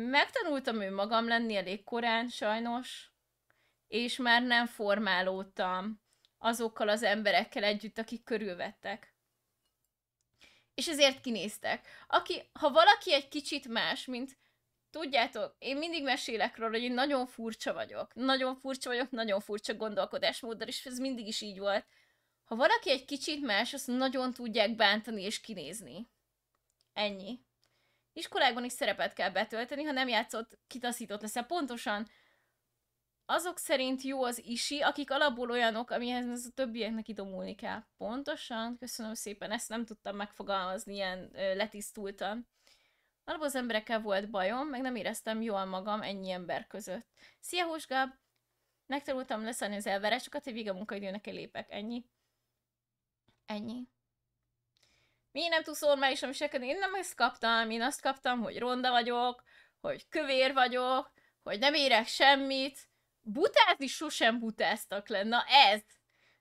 Megtanultam ő magam lenni elég korán, sajnos, és már nem formálódtam azokkal az emberekkel együtt, akik körülvettek. És ezért kinéztek. Aki, ha valaki egy kicsit más, mint tudjátok, én mindig mesélek róla, hogy én nagyon furcsa vagyok. Nagyon furcsa vagyok, nagyon furcsa gondolkodásmóddal, és ez mindig is így volt. Ha valaki egy kicsit más, azt nagyon tudják bántani és kinézni. Ennyi. Iskolákban is szerepet kell betölteni, ha nem játszott, kitaszított leszel. Pontosan azok szerint jó az isi, akik alapból olyanok, amihez a többieknek idomulni kell. Pontosan, köszönöm szépen, ezt nem tudtam megfogalmazni ilyen letisztultan. Alapból az emberekkel volt bajom, meg nem éreztem jól magam ennyi ember között. Szia, Húsgab! Megtanultam leszállni az elvárásokat, hogy vége munkaidőnek lépek. Ennyi. Ennyi. Miért nem tudsz normálisan viselkedni? Én nem ezt kaptam, én azt kaptam, hogy ronda vagyok, hogy kövér vagyok, hogy nem érek semmit. Butázni sosem butáztak le. Na ez!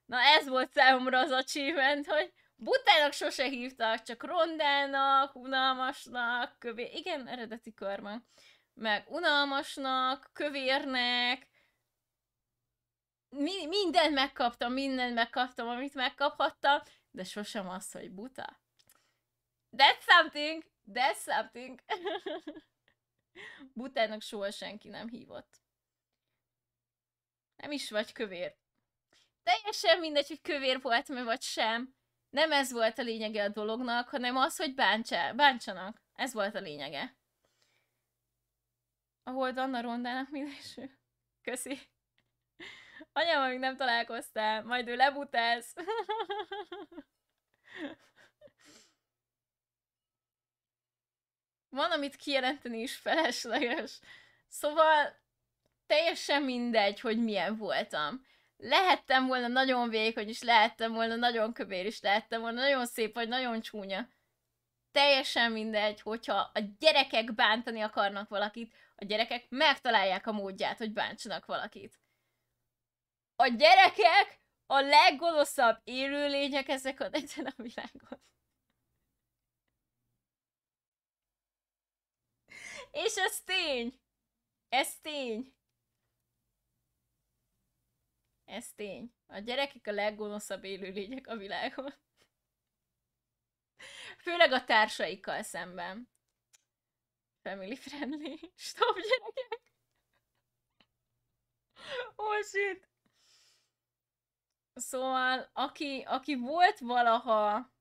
Na ez volt számomra az achievement, hogy butának sose hívtak, csak rondának, unalmasnak, kövér... Igen, eredeti körma. Meg unalmasnak, kövérnek, mi, mindent megkaptam, mindent megkaptam, amit megkaphattam, de sosem az, hogy buta. That's something. That's something. Butának soha senki nem hívott. Nem is vagy kövér. Teljesen mindegy, hogy kövér volt vagy sem. Nem ez volt a lényege a dolognak, hanem az, hogy bántsá, bántsanak. Ez volt a lényege. Ahol Danna Rondának minősül. Köszi. Anyám, még nem találkoztál, majd ő lebutálsz. Van, amit kijelenteni is felesleges. Szóval teljesen mindegy, hogy milyen voltam. Lehettem volna nagyon vékony, és lehettem volna nagyon kövér, és lehettem volna nagyon szép, vagy nagyon csúnya. Teljesen mindegy, hogyha a gyerekek bántani akarnak valakit, a gyerekek megtalálják a módját, hogy bántsanak valakit. A gyerekek a leggonoszabb élőlények ezek a ezen a világon. És ez tény. Ez tény. Ez tény. A gyerekek a leggonoszabb élőlények a világon. Főleg a társaikkal szemben. Family friendly. Stop gyerekek. Oh shit. Szóval, aki, aki volt valaha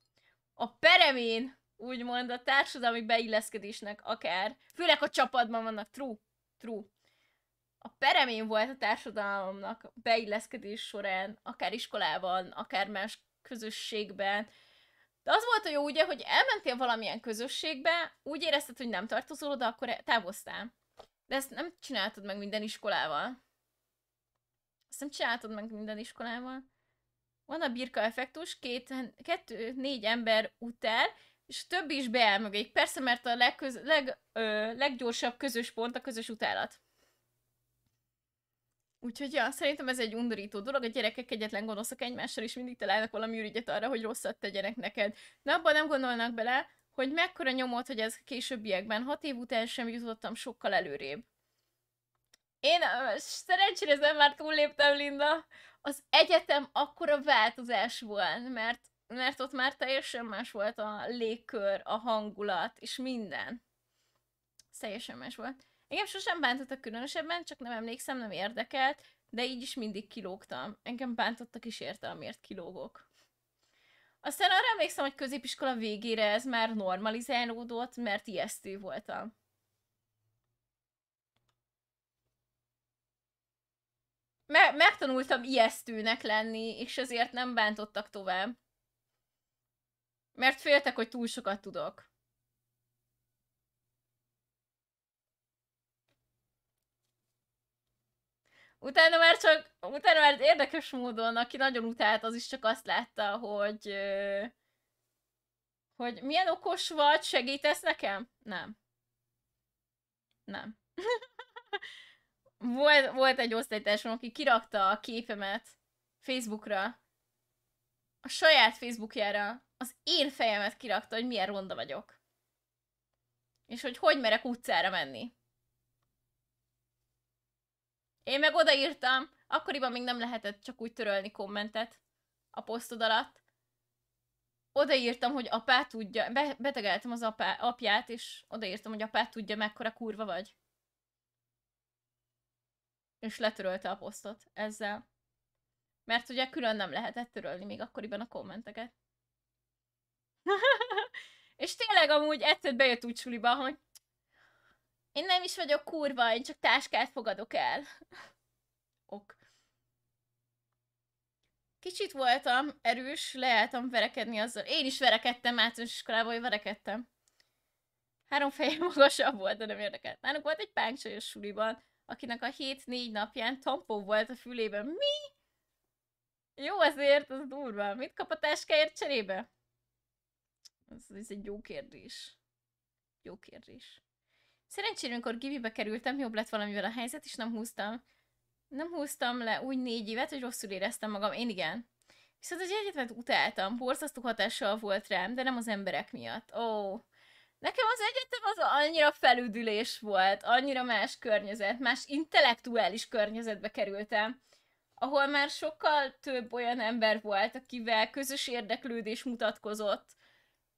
a peremén, úgymond a társadalmi beilleszkedésnek akár, főleg a csapatban vannak, true, true, a peremén volt a társadalomnak beilleszkedés során, akár iskolában, akár más közösségben. De az volt a jó ugye, hogy elmentél valamilyen közösségbe, úgy érezted, hogy nem tartozol oda, akkor távoztál. De ezt nem csináltad meg minden iskolával. Ezt nem csináltad meg minden iskolával. Van a birka effektus, két, kettő, négy ember utál, és több is beáll mögéig. Persze, mert a legköz, leg, ö, leggyorsabb közös pont a közös utálat. Úgyhogy ja, szerintem ez egy undorító dolog, a gyerekek egyetlen gonoszak egymással, és mindig találnak valami ürügyet arra, hogy rosszat tegyenek neked. De abban nem gondolnak bele, hogy mekkora nyomot, hogy ez későbbiekben, hat év után sem jutottam sokkal előrébb. Én szerencsére ezzel már túlléptem, Linda. Az egyetem akkora változás volt, mert, mert ott már teljesen más volt a légkör, a hangulat, és minden. Teljesen más volt. Engem sosem bántottak különösebben, csak nem emlékszem, nem érdekelt, de így is mindig kilógtam. Engem bántottak is érte, amiért kilógok. Aztán arra emlékszem, hogy középiskola végére ez már normalizálódott, mert ijesztő voltam. Me- megtanultam ijesztőnek lenni, és ezért nem bántottak tovább. Mert féltek, hogy túl sokat tudok. Utána már csak, utána már érdekes módon, aki nagyon utált, az is csak azt látta, hogy hogy milyen okos vagy, segítesz nekem? Nem. Nem. volt, volt egy osztálytársam, aki kirakta a képemet Facebookra, a saját Facebookjára, az én fejemet kirakta, hogy milyen ronda vagyok. És hogy hogy merek utcára menni. Én meg odaírtam, akkoriban még nem lehetett csak úgy törölni kommentet a posztod alatt. Odaírtam, hogy apát tudja, be, betegeltem az apá, apját, és odaírtam, hogy apát tudja, mekkora kurva vagy. És letörölte a posztot ezzel. Mert ugye külön nem lehetett törölni még akkoriban a kommenteket. és tényleg amúgy ettől bejött úgy suliba, hogy én nem is vagyok kurva, én csak táskát fogadok el. ok. Kicsit voltam erős, leálltam verekedni azzal. Én is verekedtem általános iskolában, hogy verekedtem. Három feje magasabb volt, de nem érdekelt. Nálunk volt egy pánksajos suliban, akinek a hét négy napján tampó volt a fülében. Mi? Jó azért, az durva. Mit kap a táskáért cserébe? Ez, ez egy jó kérdés. Jó kérdés. Szerencsére, amikor Givibe kerültem, jobb lett valamivel a helyzet, és nem húztam. Nem húztam le úgy négy évet, hogy rosszul éreztem magam. Én igen. Viszont az egyetemet utáltam, borzasztó hatással volt rám, de nem az emberek miatt. Ó. Nekem az egyetem az annyira felüdülés volt, annyira más környezet, más intellektuális környezetbe kerültem, ahol már sokkal több olyan ember volt, akivel közös érdeklődés mutatkozott,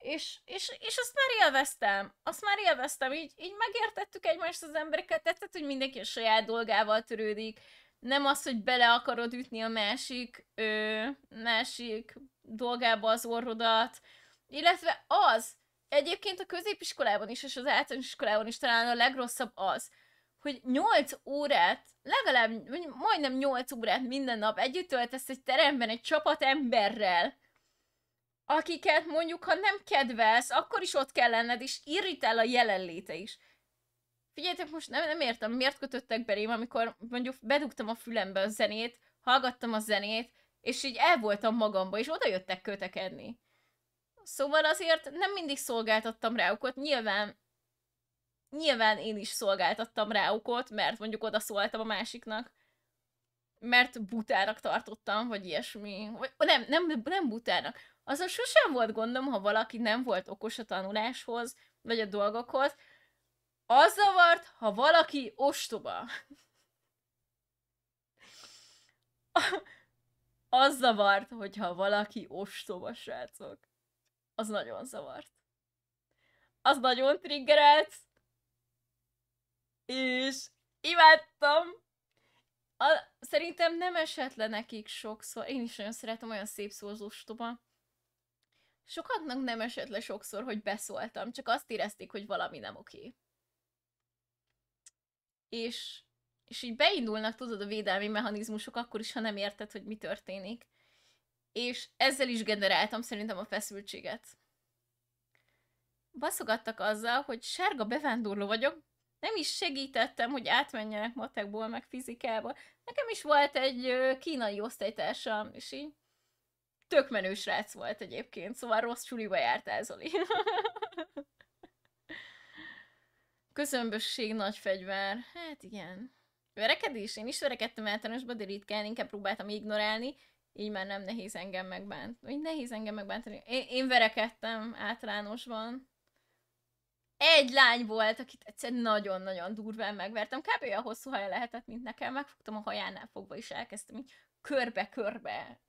és, és, és azt már élveztem. Azt már élveztem, így, így megértettük egymást az embereket, tetszett, hogy mindenki a saját dolgával törődik, nem az, hogy bele akarod ütni a másik, ö, másik dolgába az orrodat, illetve az, egyébként a középiskolában is, és az általános iskolában is talán a legrosszabb az, hogy 8 órát, legalább majdnem 8 órát minden nap együtt töltesz egy teremben egy csapat emberrel, akiket mondjuk, ha nem kedvelsz, akkor is ott kell lenned, és irritál a jelenléte is. Figyeljetek, most nem, nem értem, miért kötöttek belém, amikor mondjuk bedugtam a fülembe a zenét, hallgattam a zenét, és így el voltam magamba, és oda jöttek kötekedni. Szóval azért nem mindig szolgáltattam ráukot, nyilván nyilván én is szolgáltattam ráukot, mert mondjuk oda szóltam a másiknak, mert butának tartottam, vagy ilyesmi. Vagy, nem, nem, nem butának. Azon sosem volt gondom, ha valaki nem volt okos a tanuláshoz, vagy a dolgokhoz. Az zavart, ha valaki ostoba. az zavart, hogyha valaki ostoba, srácok. Az nagyon zavart. Az nagyon triggerelt, és imádtam. A, szerintem nem esett le nekik sokszor. Én is nagyon szeretem olyan szép szó az ostoba. Sokaknak nem esett le sokszor, hogy beszóltam, csak azt érezték, hogy valami nem oké. És, és így beindulnak, tudod, a védelmi mechanizmusok akkor is, ha nem érted, hogy mi történik. És ezzel is generáltam szerintem a feszültséget. Baszogattak azzal, hogy sárga bevándorló vagyok, nem is segítettem, hogy átmenjenek matekból, meg fizikából. Nekem is volt egy kínai osztálytársam, és így tök menő srác volt egyébként, szóval rossz suliba jártál, Zoli. Közömbösség nagy fegyver. Hát igen. Verekedés? Én is verekedtem általánosba, de ritkán, inkább próbáltam ignorálni, így már nem nehéz engem megbántani. Így nehéz engem megbántani. Én, én verekedtem általánosban egy lány volt, akit egyszer nagyon-nagyon durván megvertem. Kb. olyan hosszú haja lehetett, mint nekem. Megfogtam a hajánál fogva, és elkezdtem így körbe-körbe.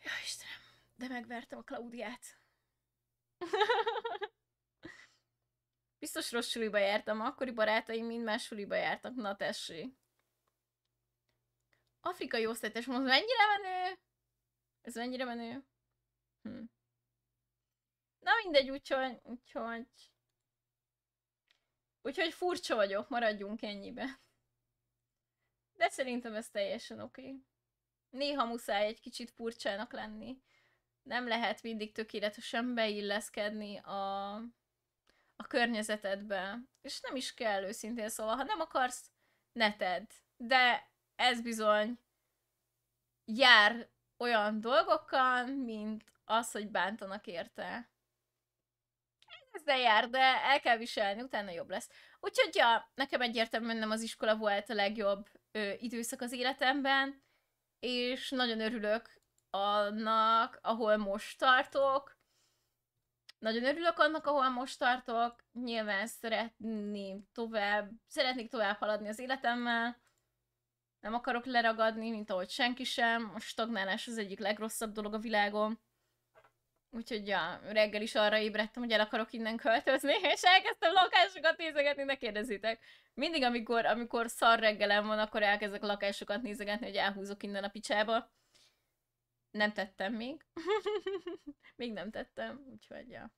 Ja, Istenem, de megvertem a Klaudiát. Biztos rossz suliba jártam, akkori barátaim mind más suliba jártak, na tessék. Afrikai osztálytás, most mennyire menő? Ez mennyire menő? Hm. Na mindegy, úgyhogy, úgyhogy... Úgyhogy furcsa vagyok, maradjunk ennyibe. De szerintem ez teljesen oké. Okay. Néha muszáj egy kicsit furcsának lenni. Nem lehet mindig tökéletesen beilleszkedni a, a környezetedbe. És nem is kell őszintén szóval, ha nem akarsz, ne tedd. De ez bizony jár olyan dolgokkal, mint az, hogy bántanak érte ezzel jár, de el kell viselni, utána jobb lesz. Úgyhogy ja, nekem egyértelműen nem az iskola volt a legjobb ö, időszak az életemben, és nagyon örülök annak, ahol most tartok. Nagyon örülök annak, ahol most tartok. Nyilván szeretném tovább, szeretnék tovább haladni az életemmel. Nem akarok leragadni, mint ahogy senki sem. A stagnálás az egyik legrosszabb dolog a világon. Úgyhogy ja, reggel is arra ébredtem, hogy el akarok innen költözni, és elkezdtem lakásokat nézegetni, ne kérdezitek. Mindig, amikor, amikor szar reggelem van, akkor elkezdek lakásokat nézegetni, hogy elhúzok innen a picsába. Nem tettem még. még nem tettem, úgyhogy ja.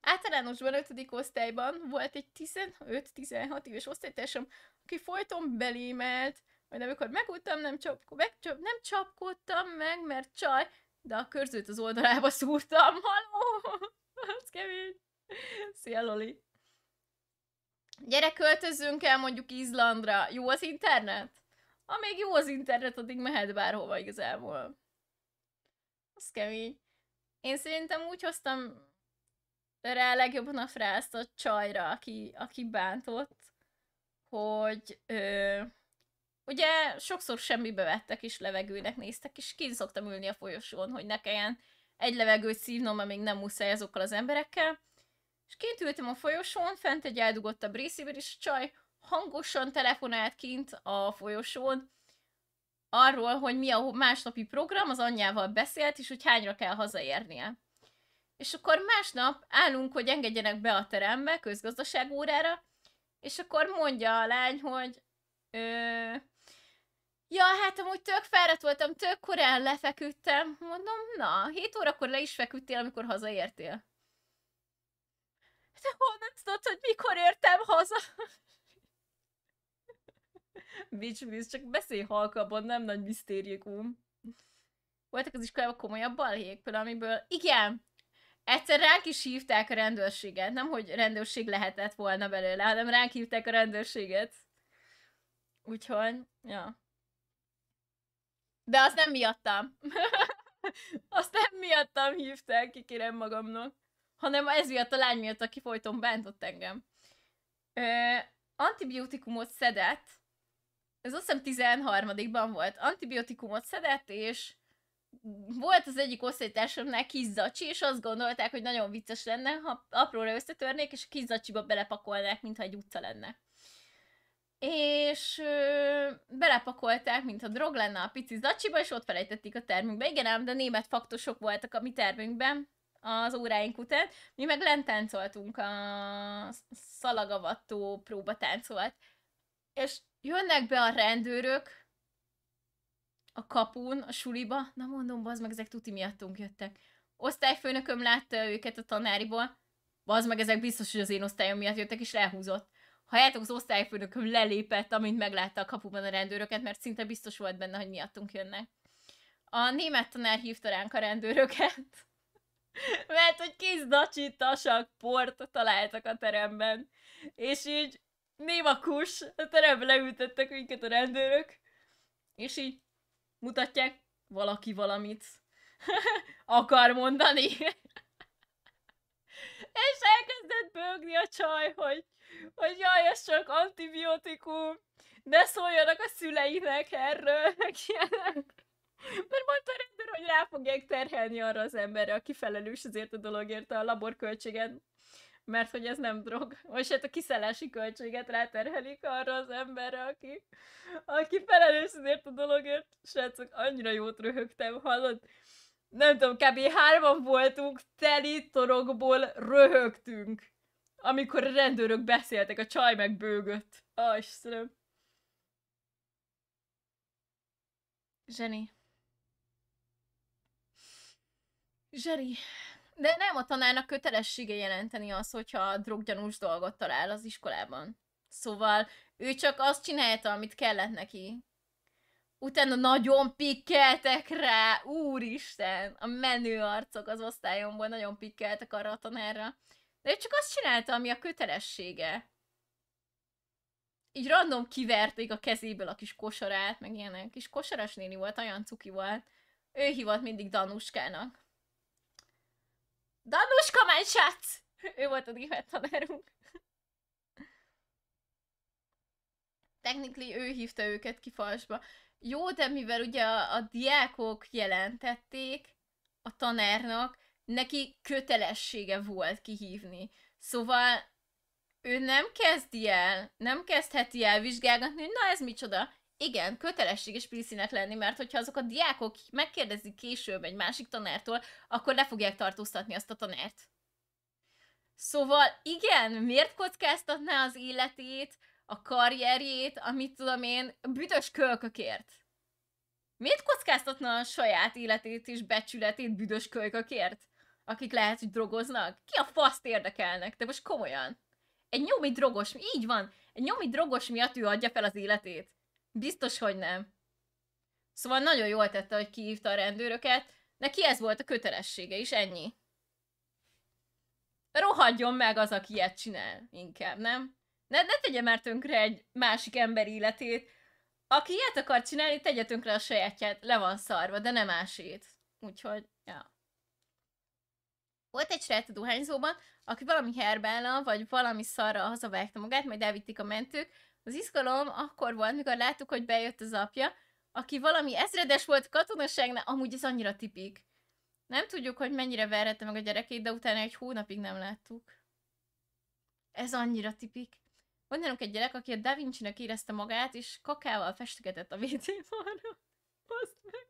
Általánosban 5. osztályban volt egy 15-16 éves osztálytársam, aki folyton belémelt, majd amikor megúttam, nem, csap, meg, csap, nem csapkodtam meg, mert csaj, de a körzőt az oldalába szúrtam. Haló! Az kemény. Szia, Loli. Gyere, költözzünk el mondjuk Izlandra. Jó az internet? Amíg jó az internet, addig mehet bárhova igazából. Az kemény. Én szerintem úgy hoztam rá legjobban a frászt a csajra, aki, aki bántott, hogy ö, ugye sokszor semmibe vettek és levegőnek néztek, és kint szoktam ülni a folyosón, hogy ne kelljen egy levegőt szívnom, amíg nem muszáj azokkal az emberekkel. És kint ültem a folyosón, fent egy eldugott a részében, és a csaj hangosan telefonált kint a folyosón, arról, hogy mi a másnapi program, az anyjával beszélt, és hogy hányra kell hazaérnie. És akkor másnap állunk, hogy engedjenek be a terembe, közgazdaság órára, és akkor mondja a lány, hogy ja, hát amúgy tök fáradt voltam, tök korán lefeküdtem. Mondom, na, 7 órakor le is feküdtél, amikor hazaértél. Te honnan tudod, hogy mikor értem haza? Bitch, please, csak beszélj halkabban, nem nagy misztérikum. Voltak az iskolában komolyabb balhék, például amiből, igen, egyszer ránk is hívták a rendőrséget, nem hogy rendőrség lehetett volna belőle, hanem ránk hívták a rendőrséget. Úgyhogy, ja. De azt nem miattam. azt nem miattam hívták, kikérem magamnak. Hanem ez miatt a lány miatt, aki folyton bántott engem. Ö, antibiotikumot szedett, ez azt hiszem 13-ban volt, antibiotikumot szedett, és volt az egyik osztálytársamnál kizzacsi, és azt gondolták, hogy nagyon vicces lenne, ha apróra összetörnék, és a kizzacsiba belepakolnák, mintha egy utca lenne. És ö, belepakolták, mintha drog lenne a pici zacsiba, és ott felejtették a termünkbe. Igen, ám, de német faktosok voltak a mi termünkben az óráink után. Mi meg lent táncoltunk, a szalagavattó próba táncolt. És jönnek be a rendőrök, a kapun, a suliba, na mondom, bazd meg, ezek tuti miattunk jöttek. Osztályfőnököm látta őket a tanáriból, bazd meg, ezek biztos, hogy az én osztályom miatt jöttek, és elhúzott. Ha játok, az osztályfőnököm lelépett, amint meglátta a kapuban a rendőröket, mert szinte biztos volt benne, hogy miattunk jönnek. A német tanár hívta ránk a rendőröket, mert hogy kis dacsit, tasak, port találtak a teremben. És így némakus, a terembe leültettek minket a rendőrök, és így mutatják, valaki valamit akar mondani. és elkezdett bőgni a csaj, hogy, hogy jaj, ez csak antibiotikum, ne szóljanak a szüleinek erről, meg. Mert mondta a rendőr, hogy rá fogják terhelni arra az emberre, aki felelős azért a dologért a laborköltségen mert hogy ez nem drog. Vagy hát a kiszállási költséget ráterhelik arra az emberre, aki, aki felelős azért a dologért. Srácok, annyira jót röhögtem, hallod? Nem tudom, kb. hárman voltunk, teli torokból röhögtünk. Amikor a rendőrök beszéltek, a csaj meg bőgött. Ah, Istenem. Zseni. Zseni. De nem a tanárnak kötelessége jelenteni az, hogyha droggyanús dolgot talál az iskolában. Szóval ő csak azt csinálta, amit kellett neki. Utána nagyon pikkeltek rá, úristen, a menő arcok az osztályomból nagyon pikkeltek arra a tanárra. De ő csak azt csinálta, ami a kötelessége. Így random kiverték a kezéből a kis kosarát, meg ilyenek. Kis kosaras néni volt, olyan cuki volt. Ő hívott mindig Danuskának. Danuska, mein Schatz! Ő volt a német tanárunk. Technically ő hívta őket ki falsba. Jó, de mivel ugye a, a diákok jelentették a tanárnak, neki kötelessége volt kihívni. Szóval ő nem kezdi el, nem kezdheti el vizsgálgatni, hogy na ez micsoda. Igen, kötelességes piszinek lenni, mert hogyha azok a diákok megkérdezik később egy másik tanártól, akkor le fogják tartóztatni azt a tanárt. Szóval igen, miért kockáztatná az életét, a karrierjét, amit tudom én, büdös kölkökért? Miért kockáztatna a saját életét és becsületét büdös kölykökért? Akik lehet, hogy drogoznak? Ki a faszt érdekelnek? De most komolyan. Egy nyomi drogos, így van, egy nyomi drogos miatt ő adja fel az életét. Biztos, hogy nem. Szóval nagyon jól tette, hogy kihívta a rendőröket, neki ez volt a kötelessége is, ennyi. Rohadjon meg az, aki ilyet csinál, inkább, nem? Ne, ne tegye már tönkre egy másik ember életét. Aki ilyet akar csinálni, tegye tönkre a sajátját, le van szarva, de nem másét. Úgyhogy, ja. Volt egy srác a dohányzóban, aki valami herbállal, vagy valami szarra hazavágta magát, majd elvitték a mentők, az izgalom akkor volt, mikor láttuk, hogy bejött az apja, aki valami ezredes volt katonaságnál, amúgy ez annyira tipik. Nem tudjuk, hogy mennyire verhette meg a gyerekét, de utána egy hónapig nem láttuk. Ez annyira tipik. Van egy gyerek, aki a Da Vinci-nek érezte magát, és kakával festegetett a WC. Baszd meg.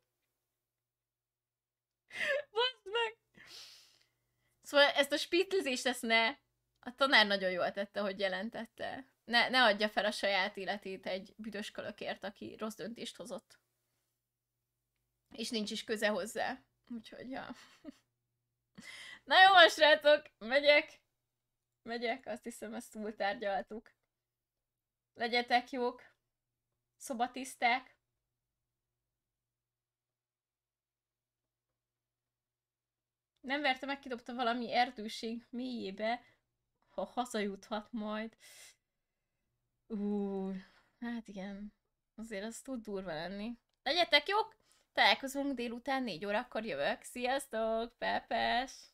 Baszd meg. Szóval ezt a spitlizést, ezt ne. A tanár nagyon jól tette, hogy jelentette. Ne, ne adja fel a saját életét egy büdös kölökért, aki rossz döntést hozott. És nincs is köze hozzá. Úgyhogy, ja. Na jó, van, srácok, megyek. Megyek, azt hiszem, ezt túl tárgyaltuk. Legyetek jók. Szobatiszták. Nem verte, megkidobta valami erdőség mélyébe, ha hazajuthat majd. Ú, hát igen. Azért az tud durva lenni. Legyetek jók! Találkozunk délután négy órakor jövök. Sziasztok, Pepes!